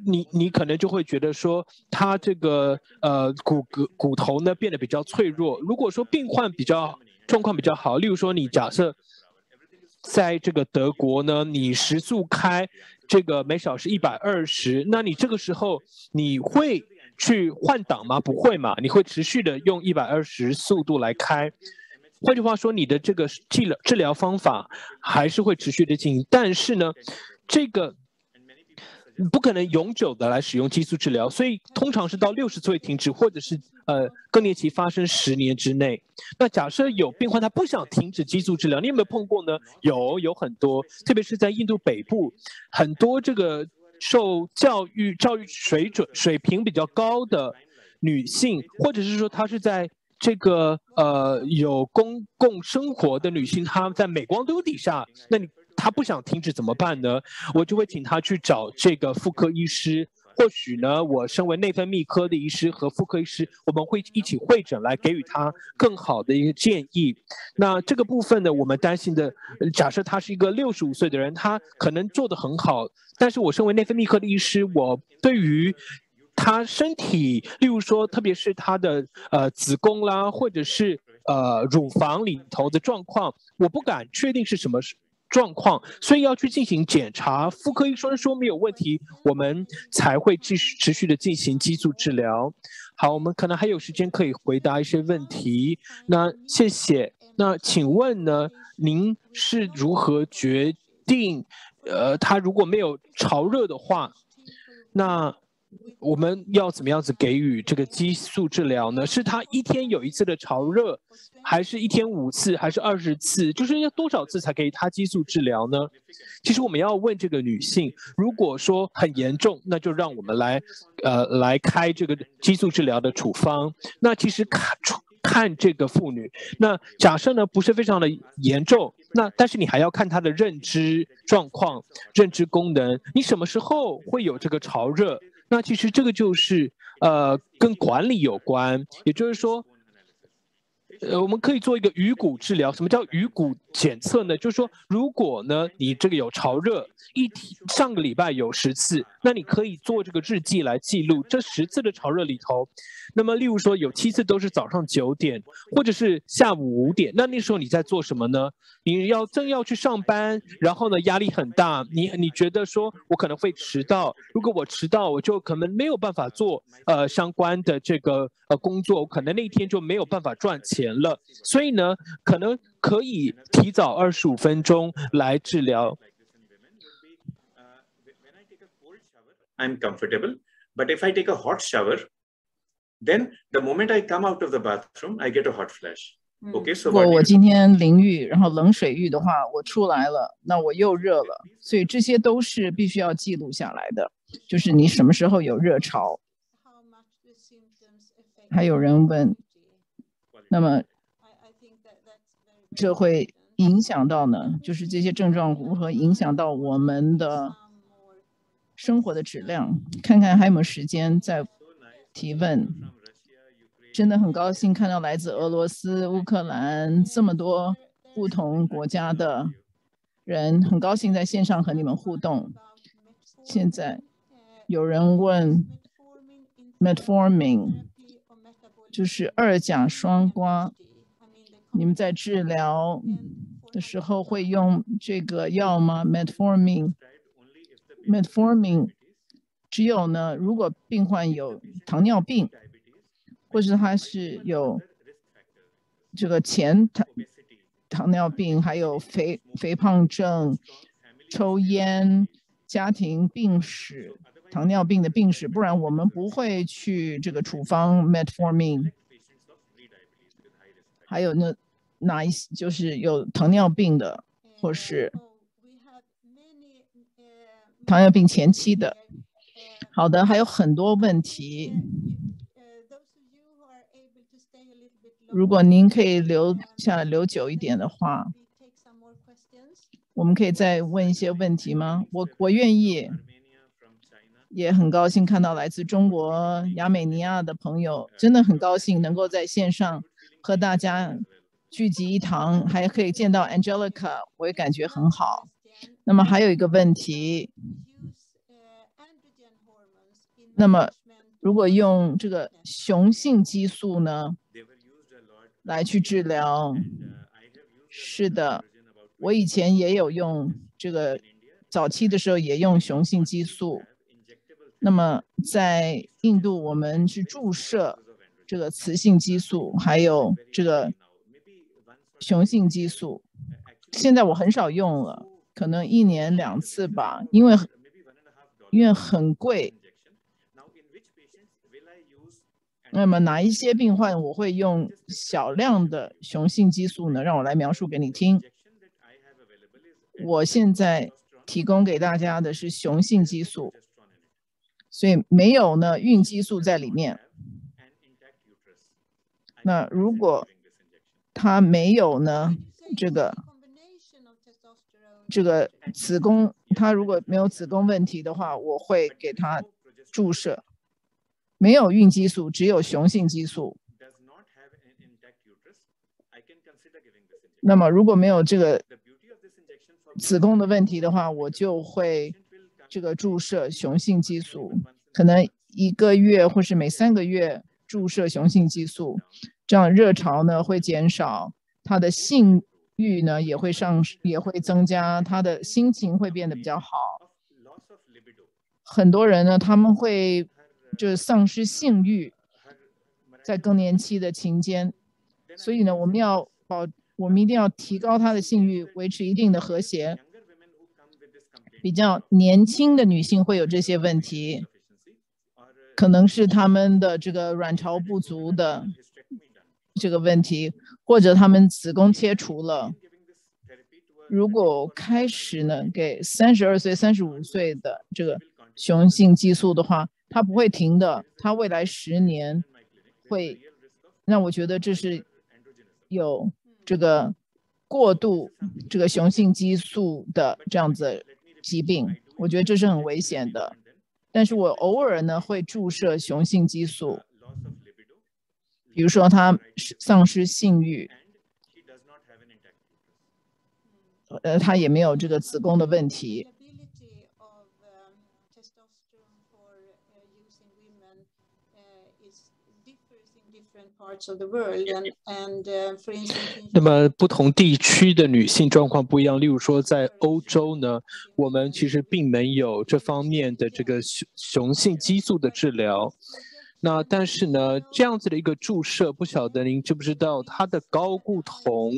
你你可能就会觉得说，他这个呃骨骼骨头呢变得比较脆弱。如果说病患比较状况比较好，例如说你假设。在这个德国呢，你时速开这个每小时一百二十，那你这个时候你会去换挡吗？不会嘛，你会持续的用一百二十速度来开。换句话说，你的这个治疗治疗方法还是会持续的进行，但是呢，这个。不可能永久的来使用激素治疗，所以通常是到六十岁停止，或者是呃更年期发生十年之内。那假设有病患他不想停止激素治疗，你有没有碰过呢？有，有很多，特别是在印度北部，很多这个受教育、教育水准水平比较高的女性，或者是说她是在这个呃有公共生活的女性，她在镁光灯底下，那你。他不想停止怎么办呢？我就会请他去找这个妇科医师。或许呢，我身为内分泌科的医师和妇科医师，我们会一起会诊来给予他更好的一个建议。那这个部分呢，我们担心的，假设他是一个六十五岁的人，他可能做得很好，但是我身为内分泌科的医师，我对于他身体，例如说，特别是他的呃子宫啦，或者是呃乳房里头的状况，我不敢确定是什么。状况，所以要去进行检查。妇科医生说没有问题，我们才会继续持续的进行激素治疗。好，我们可能还有时间可以回答一些问题。那谢谢。那请问呢，您是如何决定？呃，他如果没有潮热的话，那？我们要怎么样子给予这个激素治疗呢？是他一天有一次的潮热，还是一天五次，还是二十次？就是要多少次才给他激素治疗呢？其实我们要问这个女性，如果说很严重，那就让我们来，呃，来开这个激素治疗的处方。那其实看处。看这个妇女。那假设呢不是非常的严重，那但是你还要看她的认知状况、认知功能。你什么时候会有这个潮热？那其实这个就是呃跟管理有关，也就是说。呃，我们可以做一个鱼骨治疗。什么叫鱼骨检测呢？就是说，如果呢你这个有潮热，一天上个礼拜有十次，那你可以做这个日记来记录这十次的潮热里头。那么，例如说有七次都是早上九点，或者是下午五点，那那时候你在做什么呢？你要正要去上班，然后呢压力很大，你你觉得说我可能会迟到，如果我迟到，我就可能没有办法做呃相关的这个呃工作，可能那一天就没有办法赚钱。了，所以呢，可能可以提早二十五分钟来治疗。I'm comfortable, but if I take a hot shower, then the moment I come out of the bathroom, I get a hot flash. Okay, so 如果我今天淋浴，然后冷水浴的话，我出来了，那我又热了，所以这些都是必须要记录下来的，就是你什么时候有热潮。还有人问。那么，这会影响到呢？就是这些症状如何影响到我们的生活的质量？看看还有没有时间再提问。真的很高兴看到来自俄罗斯、乌克兰这么多不同国家的人，很高兴在线上和你们互动。现在有人问 Metformin。就是二甲双胍，你们在治疗的时候会用这个药吗？Metformin，Metformin，只有呢，如果病患有糖尿病，或者他是有这个前糖糖尿病，还有肥肥胖症、抽烟、家庭病史。糖尿病的病史，不然我们不会去这个处方 metformin。还有那哪一些就是有糖尿病的，或是糖尿病前期的。好的，还有很多问题。如果您可以留下来留久一点的话，我们可以再问一些问题吗？我我愿意。也很高兴看到来自中国亚美尼亚的朋友，真的很高兴能够在线上和大家聚集一堂，还可以见到 Angelica，我也感觉很好。那么还有一个问题，那么如果用这个雄性激素呢来去治疗？是的，我以前也有用这个，早期的时候也用雄性激素。那么在印度，我们是注射这个雌性激素，还有这个雄性激素。现在我很少用了，可能一年两次吧，因为因为很贵。那么哪一些病患我会用小量的雄性激素呢？让我来描述给你听。我现在提供给大家的是雄性激素。所以没有呢，孕激素在里面。那如果他没有呢，这个这个子宫，他如果没有子宫问题的话，我会给他注射。没有孕激素，只有雄性激素。那么如果没有这个子宫的问题的话，我就会。这个注射雄性激素，可能一个月或是每三个月注射雄性激素，这样热潮呢会减少，他的性欲呢也会上，也会增加，他的心情会变得比较好。很多人呢，他们会就丧失性欲，在更年期的期间，所以呢，我们要保，我们一定要提高他的性欲，维持一定的和谐。比较年轻的女性会有这些问题，可能是她们的这个卵巢不足的这个问题，或者她们子宫切除了。如果开始呢，给三十二岁、三十五岁的这个雄性激素的话，它不会停的，它未来十年会那我觉得这是有这个过度这个雄性激素的这样子疾病，我觉得这是很危险的。但是我偶尔呢会注射雄性激素，比如说他丧失性欲，呃，他也没有这个子宫的问题。那么不同地区的女性状况不一样，例如说在欧洲呢，我们其实并没有这方面的这个雄雄性激素的治疗。那但是呢，这样子的一个注射，不晓得您知不知道它的睾固酮，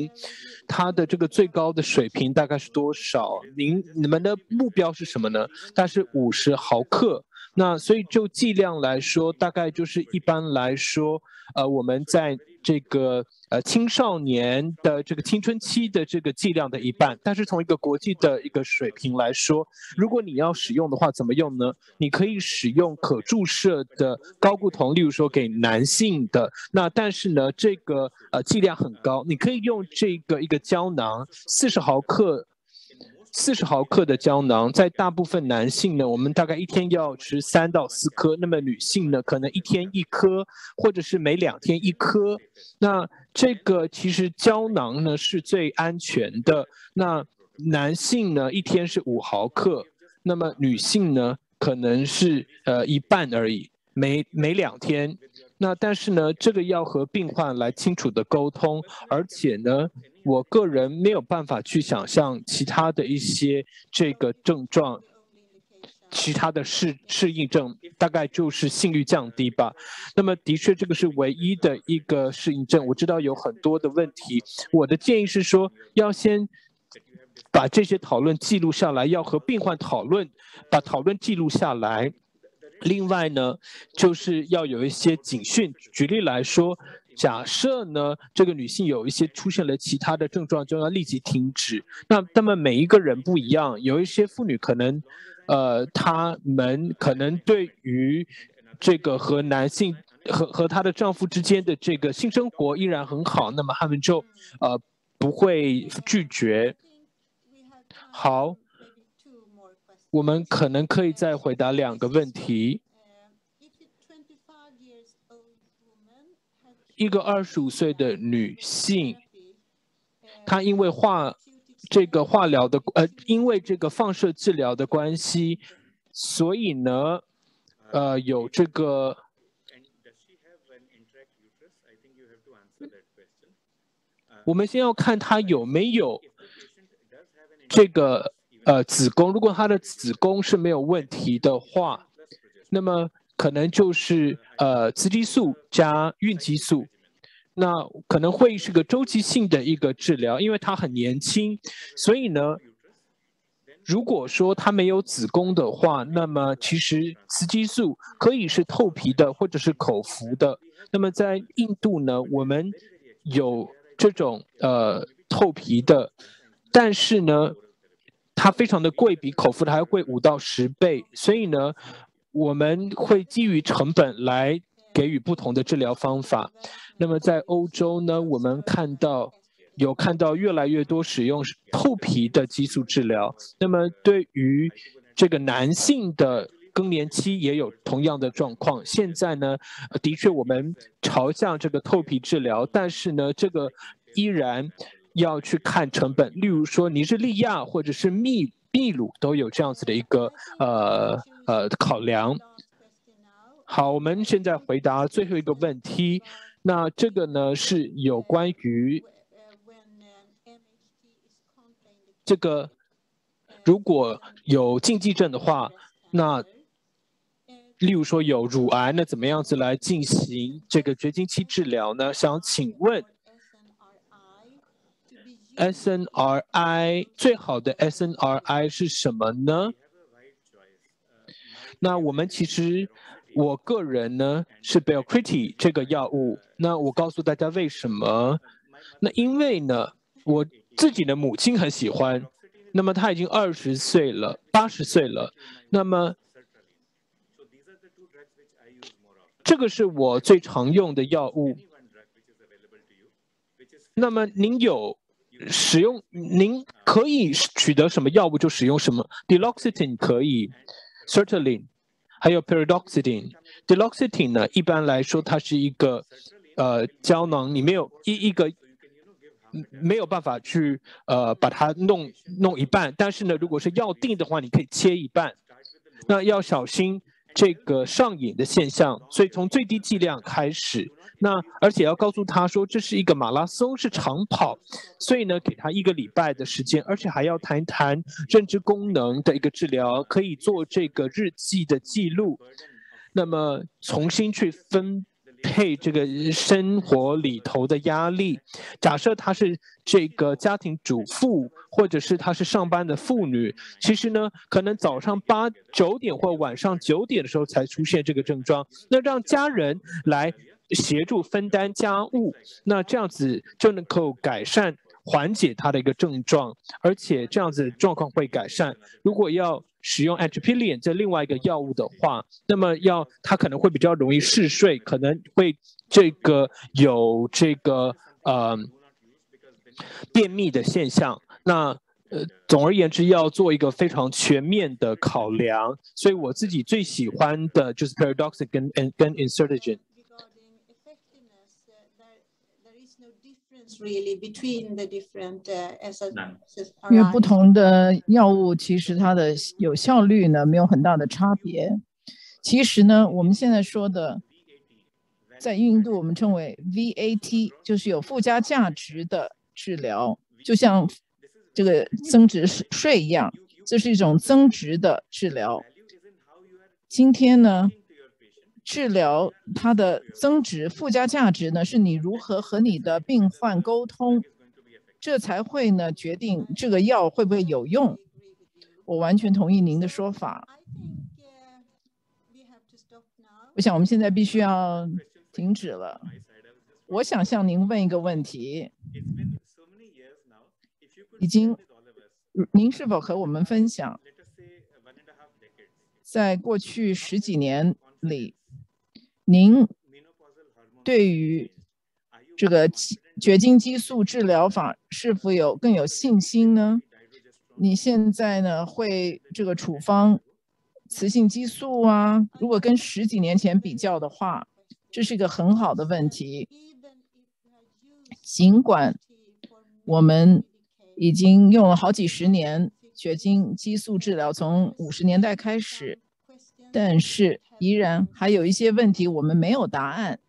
它的这个最高的水平大概是多少？您你们的目标是什么呢？它是五十毫克。那所以就剂量来说，大概就是一般来说，呃，我们在这个呃青少年的这个青春期的这个剂量的一半。但是从一个国际的一个水平来说，如果你要使用的话，怎么用呢？你可以使用可注射的高固酮，例如说给男性的。那但是呢，这个呃剂量很高，你可以用这个一个胶囊，四十毫克。四十毫克的胶囊，在大部分男性呢，我们大概一天要吃三到四颗。那么女性呢，可能一天一颗，或者是每两天一颗。那这个其实胶囊呢是最安全的。那男性呢，一天是五毫克，那么女性呢，可能是呃一半而已，每每两天。那但是呢，这个要和病患来清楚的沟通，而且呢。我个人没有办法去想象其他的一些这个症状，其他的适适应症大概就是性欲降低吧。那么的确这个是唯一的一个适应症。我知道有很多的问题，我的建议是说要先把这些讨论记录下来，要和病患讨论，把讨论记录下来。另外呢，就是要有一些警讯。举例来说。假设呢，这个女性有一些出现了其他的症状，就要立即停止。那那么每一个人不一样，有一些妇女可能，呃，她们可能对于这个和男性和和她的丈夫之间的这个性生活依然很好，那么他们就呃不会拒绝。好，我们可能可以再回答两个问题。一个二十五岁的女性，她因为化这个化疗的呃，因为这个放射治疗的关系，所以呢，呃，有这个。我们先要看她有没有这个呃子宫，如果她的子宫是没有问题的话，那么。可能就是呃雌激素加孕激素，那可能会是个周期性的一个治疗，因为她很年轻，所以呢，如果说她没有子宫的话，那么其实雌激素可以是透皮的或者是口服的。那么在印度呢，我们有这种呃透皮的，但是呢，它非常的贵，比口服的还要贵五到十倍，所以呢。我们会基于成本来给予不同的治疗方法。那么在欧洲呢，我们看到有看到越来越多使用透皮的激素治疗。那么对于这个男性的更年期也有同样的状况。现在呢，的确我们朝向这个透皮治疗，但是呢，这个依然要去看成本。例如说尼日利亚或者是秘秘鲁都有这样子的一个呃。呃，考量。好，我们现在回答最后一个问题。那这个呢是有关于这个，如果有禁忌症的话，那例如说有乳癌，那怎么样子来进行这个绝经期治疗呢？想请问，SNRI 最好的 SNRI 是什么呢？那我们其实，我个人呢是 b e l c r i t i 这个药物。那我告诉大家为什么？那因为呢，我自己的母亲很喜欢。那么她已经二十岁了，八十岁了。那么这个是我最常用的药物。那么您有使用，您可以取得什么药物就使用什么。Deloxetine 可以，Certainly，还有 Paradoxetin，Deloxetin 呢，一般来说它是一个呃胶囊，你没有一一个没有办法去呃把它弄弄一半，但是呢，如果是药定的话，你可以切一半。那要小心这个上瘾的现象，所以从最低剂量开始。那而且要告诉他说，这是一个马拉松，是长跑，所以呢，给他一个礼拜的时间，而且还要谈谈认知功能的一个治疗，可以做这个日记的记录。那么重新去分。配这个生活里头的压力，假设她是这个家庭主妇，或者是她是上班的妇女，其实呢，可能早上八九点或晚上九点的时候才出现这个症状，那让家人来协助分担家务，那这样子就能够改善缓解她的一个症状，而且这样子状况会改善。如果要使用 Atropine 这另外一个药物的话，那么要它可能会比较容易嗜睡，可能会这个有这个呃便秘的现象。那呃，总而言之，要做一个非常全面的考量。所以我自己最喜欢的就是 Paradoxic 跟跟 insertion Insertion。因为不同的药物其实它的有效率呢没有很大的差别。其实呢，我们现在说的，在印度我们称为 VAT，就是有附加价值的治疗，就像这个增值税一样，这是一种增值的治疗。今天呢？治疗它的增值附加价值呢，是你如何和你的病患沟通，这才会呢决定这个药会不会有用。我完全同意您的说法。我想我们现在必须要停止了。我想向您问一个问题：已经，您是否和我们分享，在过去十几年里？您对于这个绝经激素治疗法是否有更有信心呢？你现在呢会这个处方雌性激素啊？如果跟十几年前比较的话，这是一个很好的问题。尽管我们已经用了好几十年绝经激素治疗，从五十年代开始。但是依然还有一些问题我们没有答案，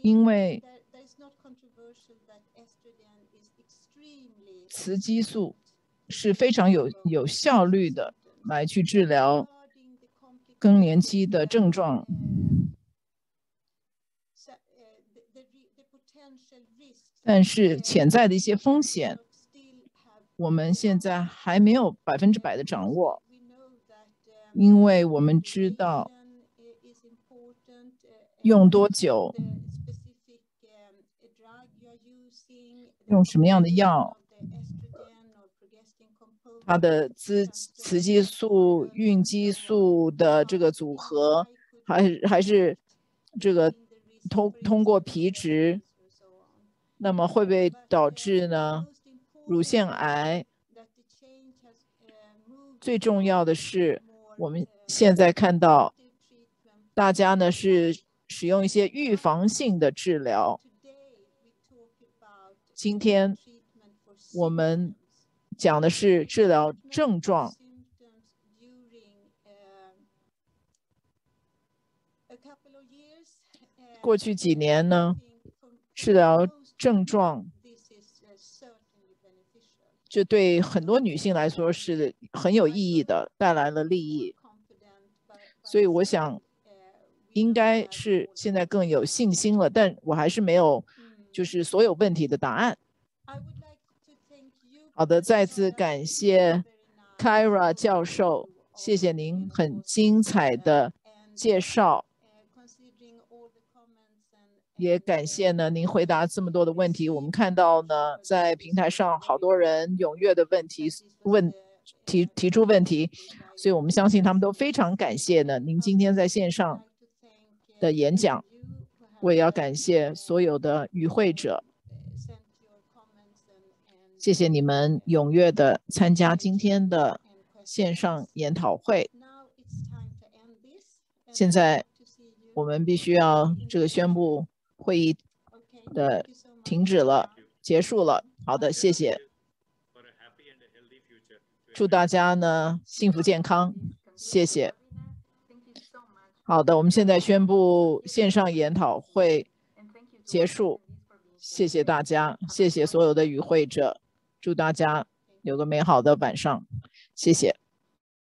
因为雌激素是非常有有效率的来去治疗更年期的症状，但是潜在的一些风险，我们现在还没有百分之百的掌握。因为我们知道用多久，用什么样的药，它的雌雌激素、孕激素的这个组合，还还是这个通通过皮质，那么会不会导致呢乳腺癌？最重要的是。我们现在看到，大家呢是使用一些预防性的治疗。今天我们讲的是治疗症状。过去几年呢，治疗症状，这对很多女性来说是很有意义的，带来了利益。所以我想，应该是现在更有信心了，但我还是没有，就是所有问题的答案。好的，再次感谢 Kyra 教授，谢谢您很精彩的介绍，也感谢呢您回答这么多的问题。我们看到呢，在平台上好多人踊跃的问题问提提出问题。所以我们相信他们都非常感谢呢您今天在线上的演讲。我也要感谢所有的与会者，谢谢你们踊跃的参加今天的线上研讨会。现在我们必须要这个宣布会议的停止了，结束了。好的，谢谢。祝大家呢幸福健康，谢谢。好的，我们现在宣布线上研讨会结束，谢谢大家，谢谢所有的与会者，祝大家有个美好的晚上，谢谢。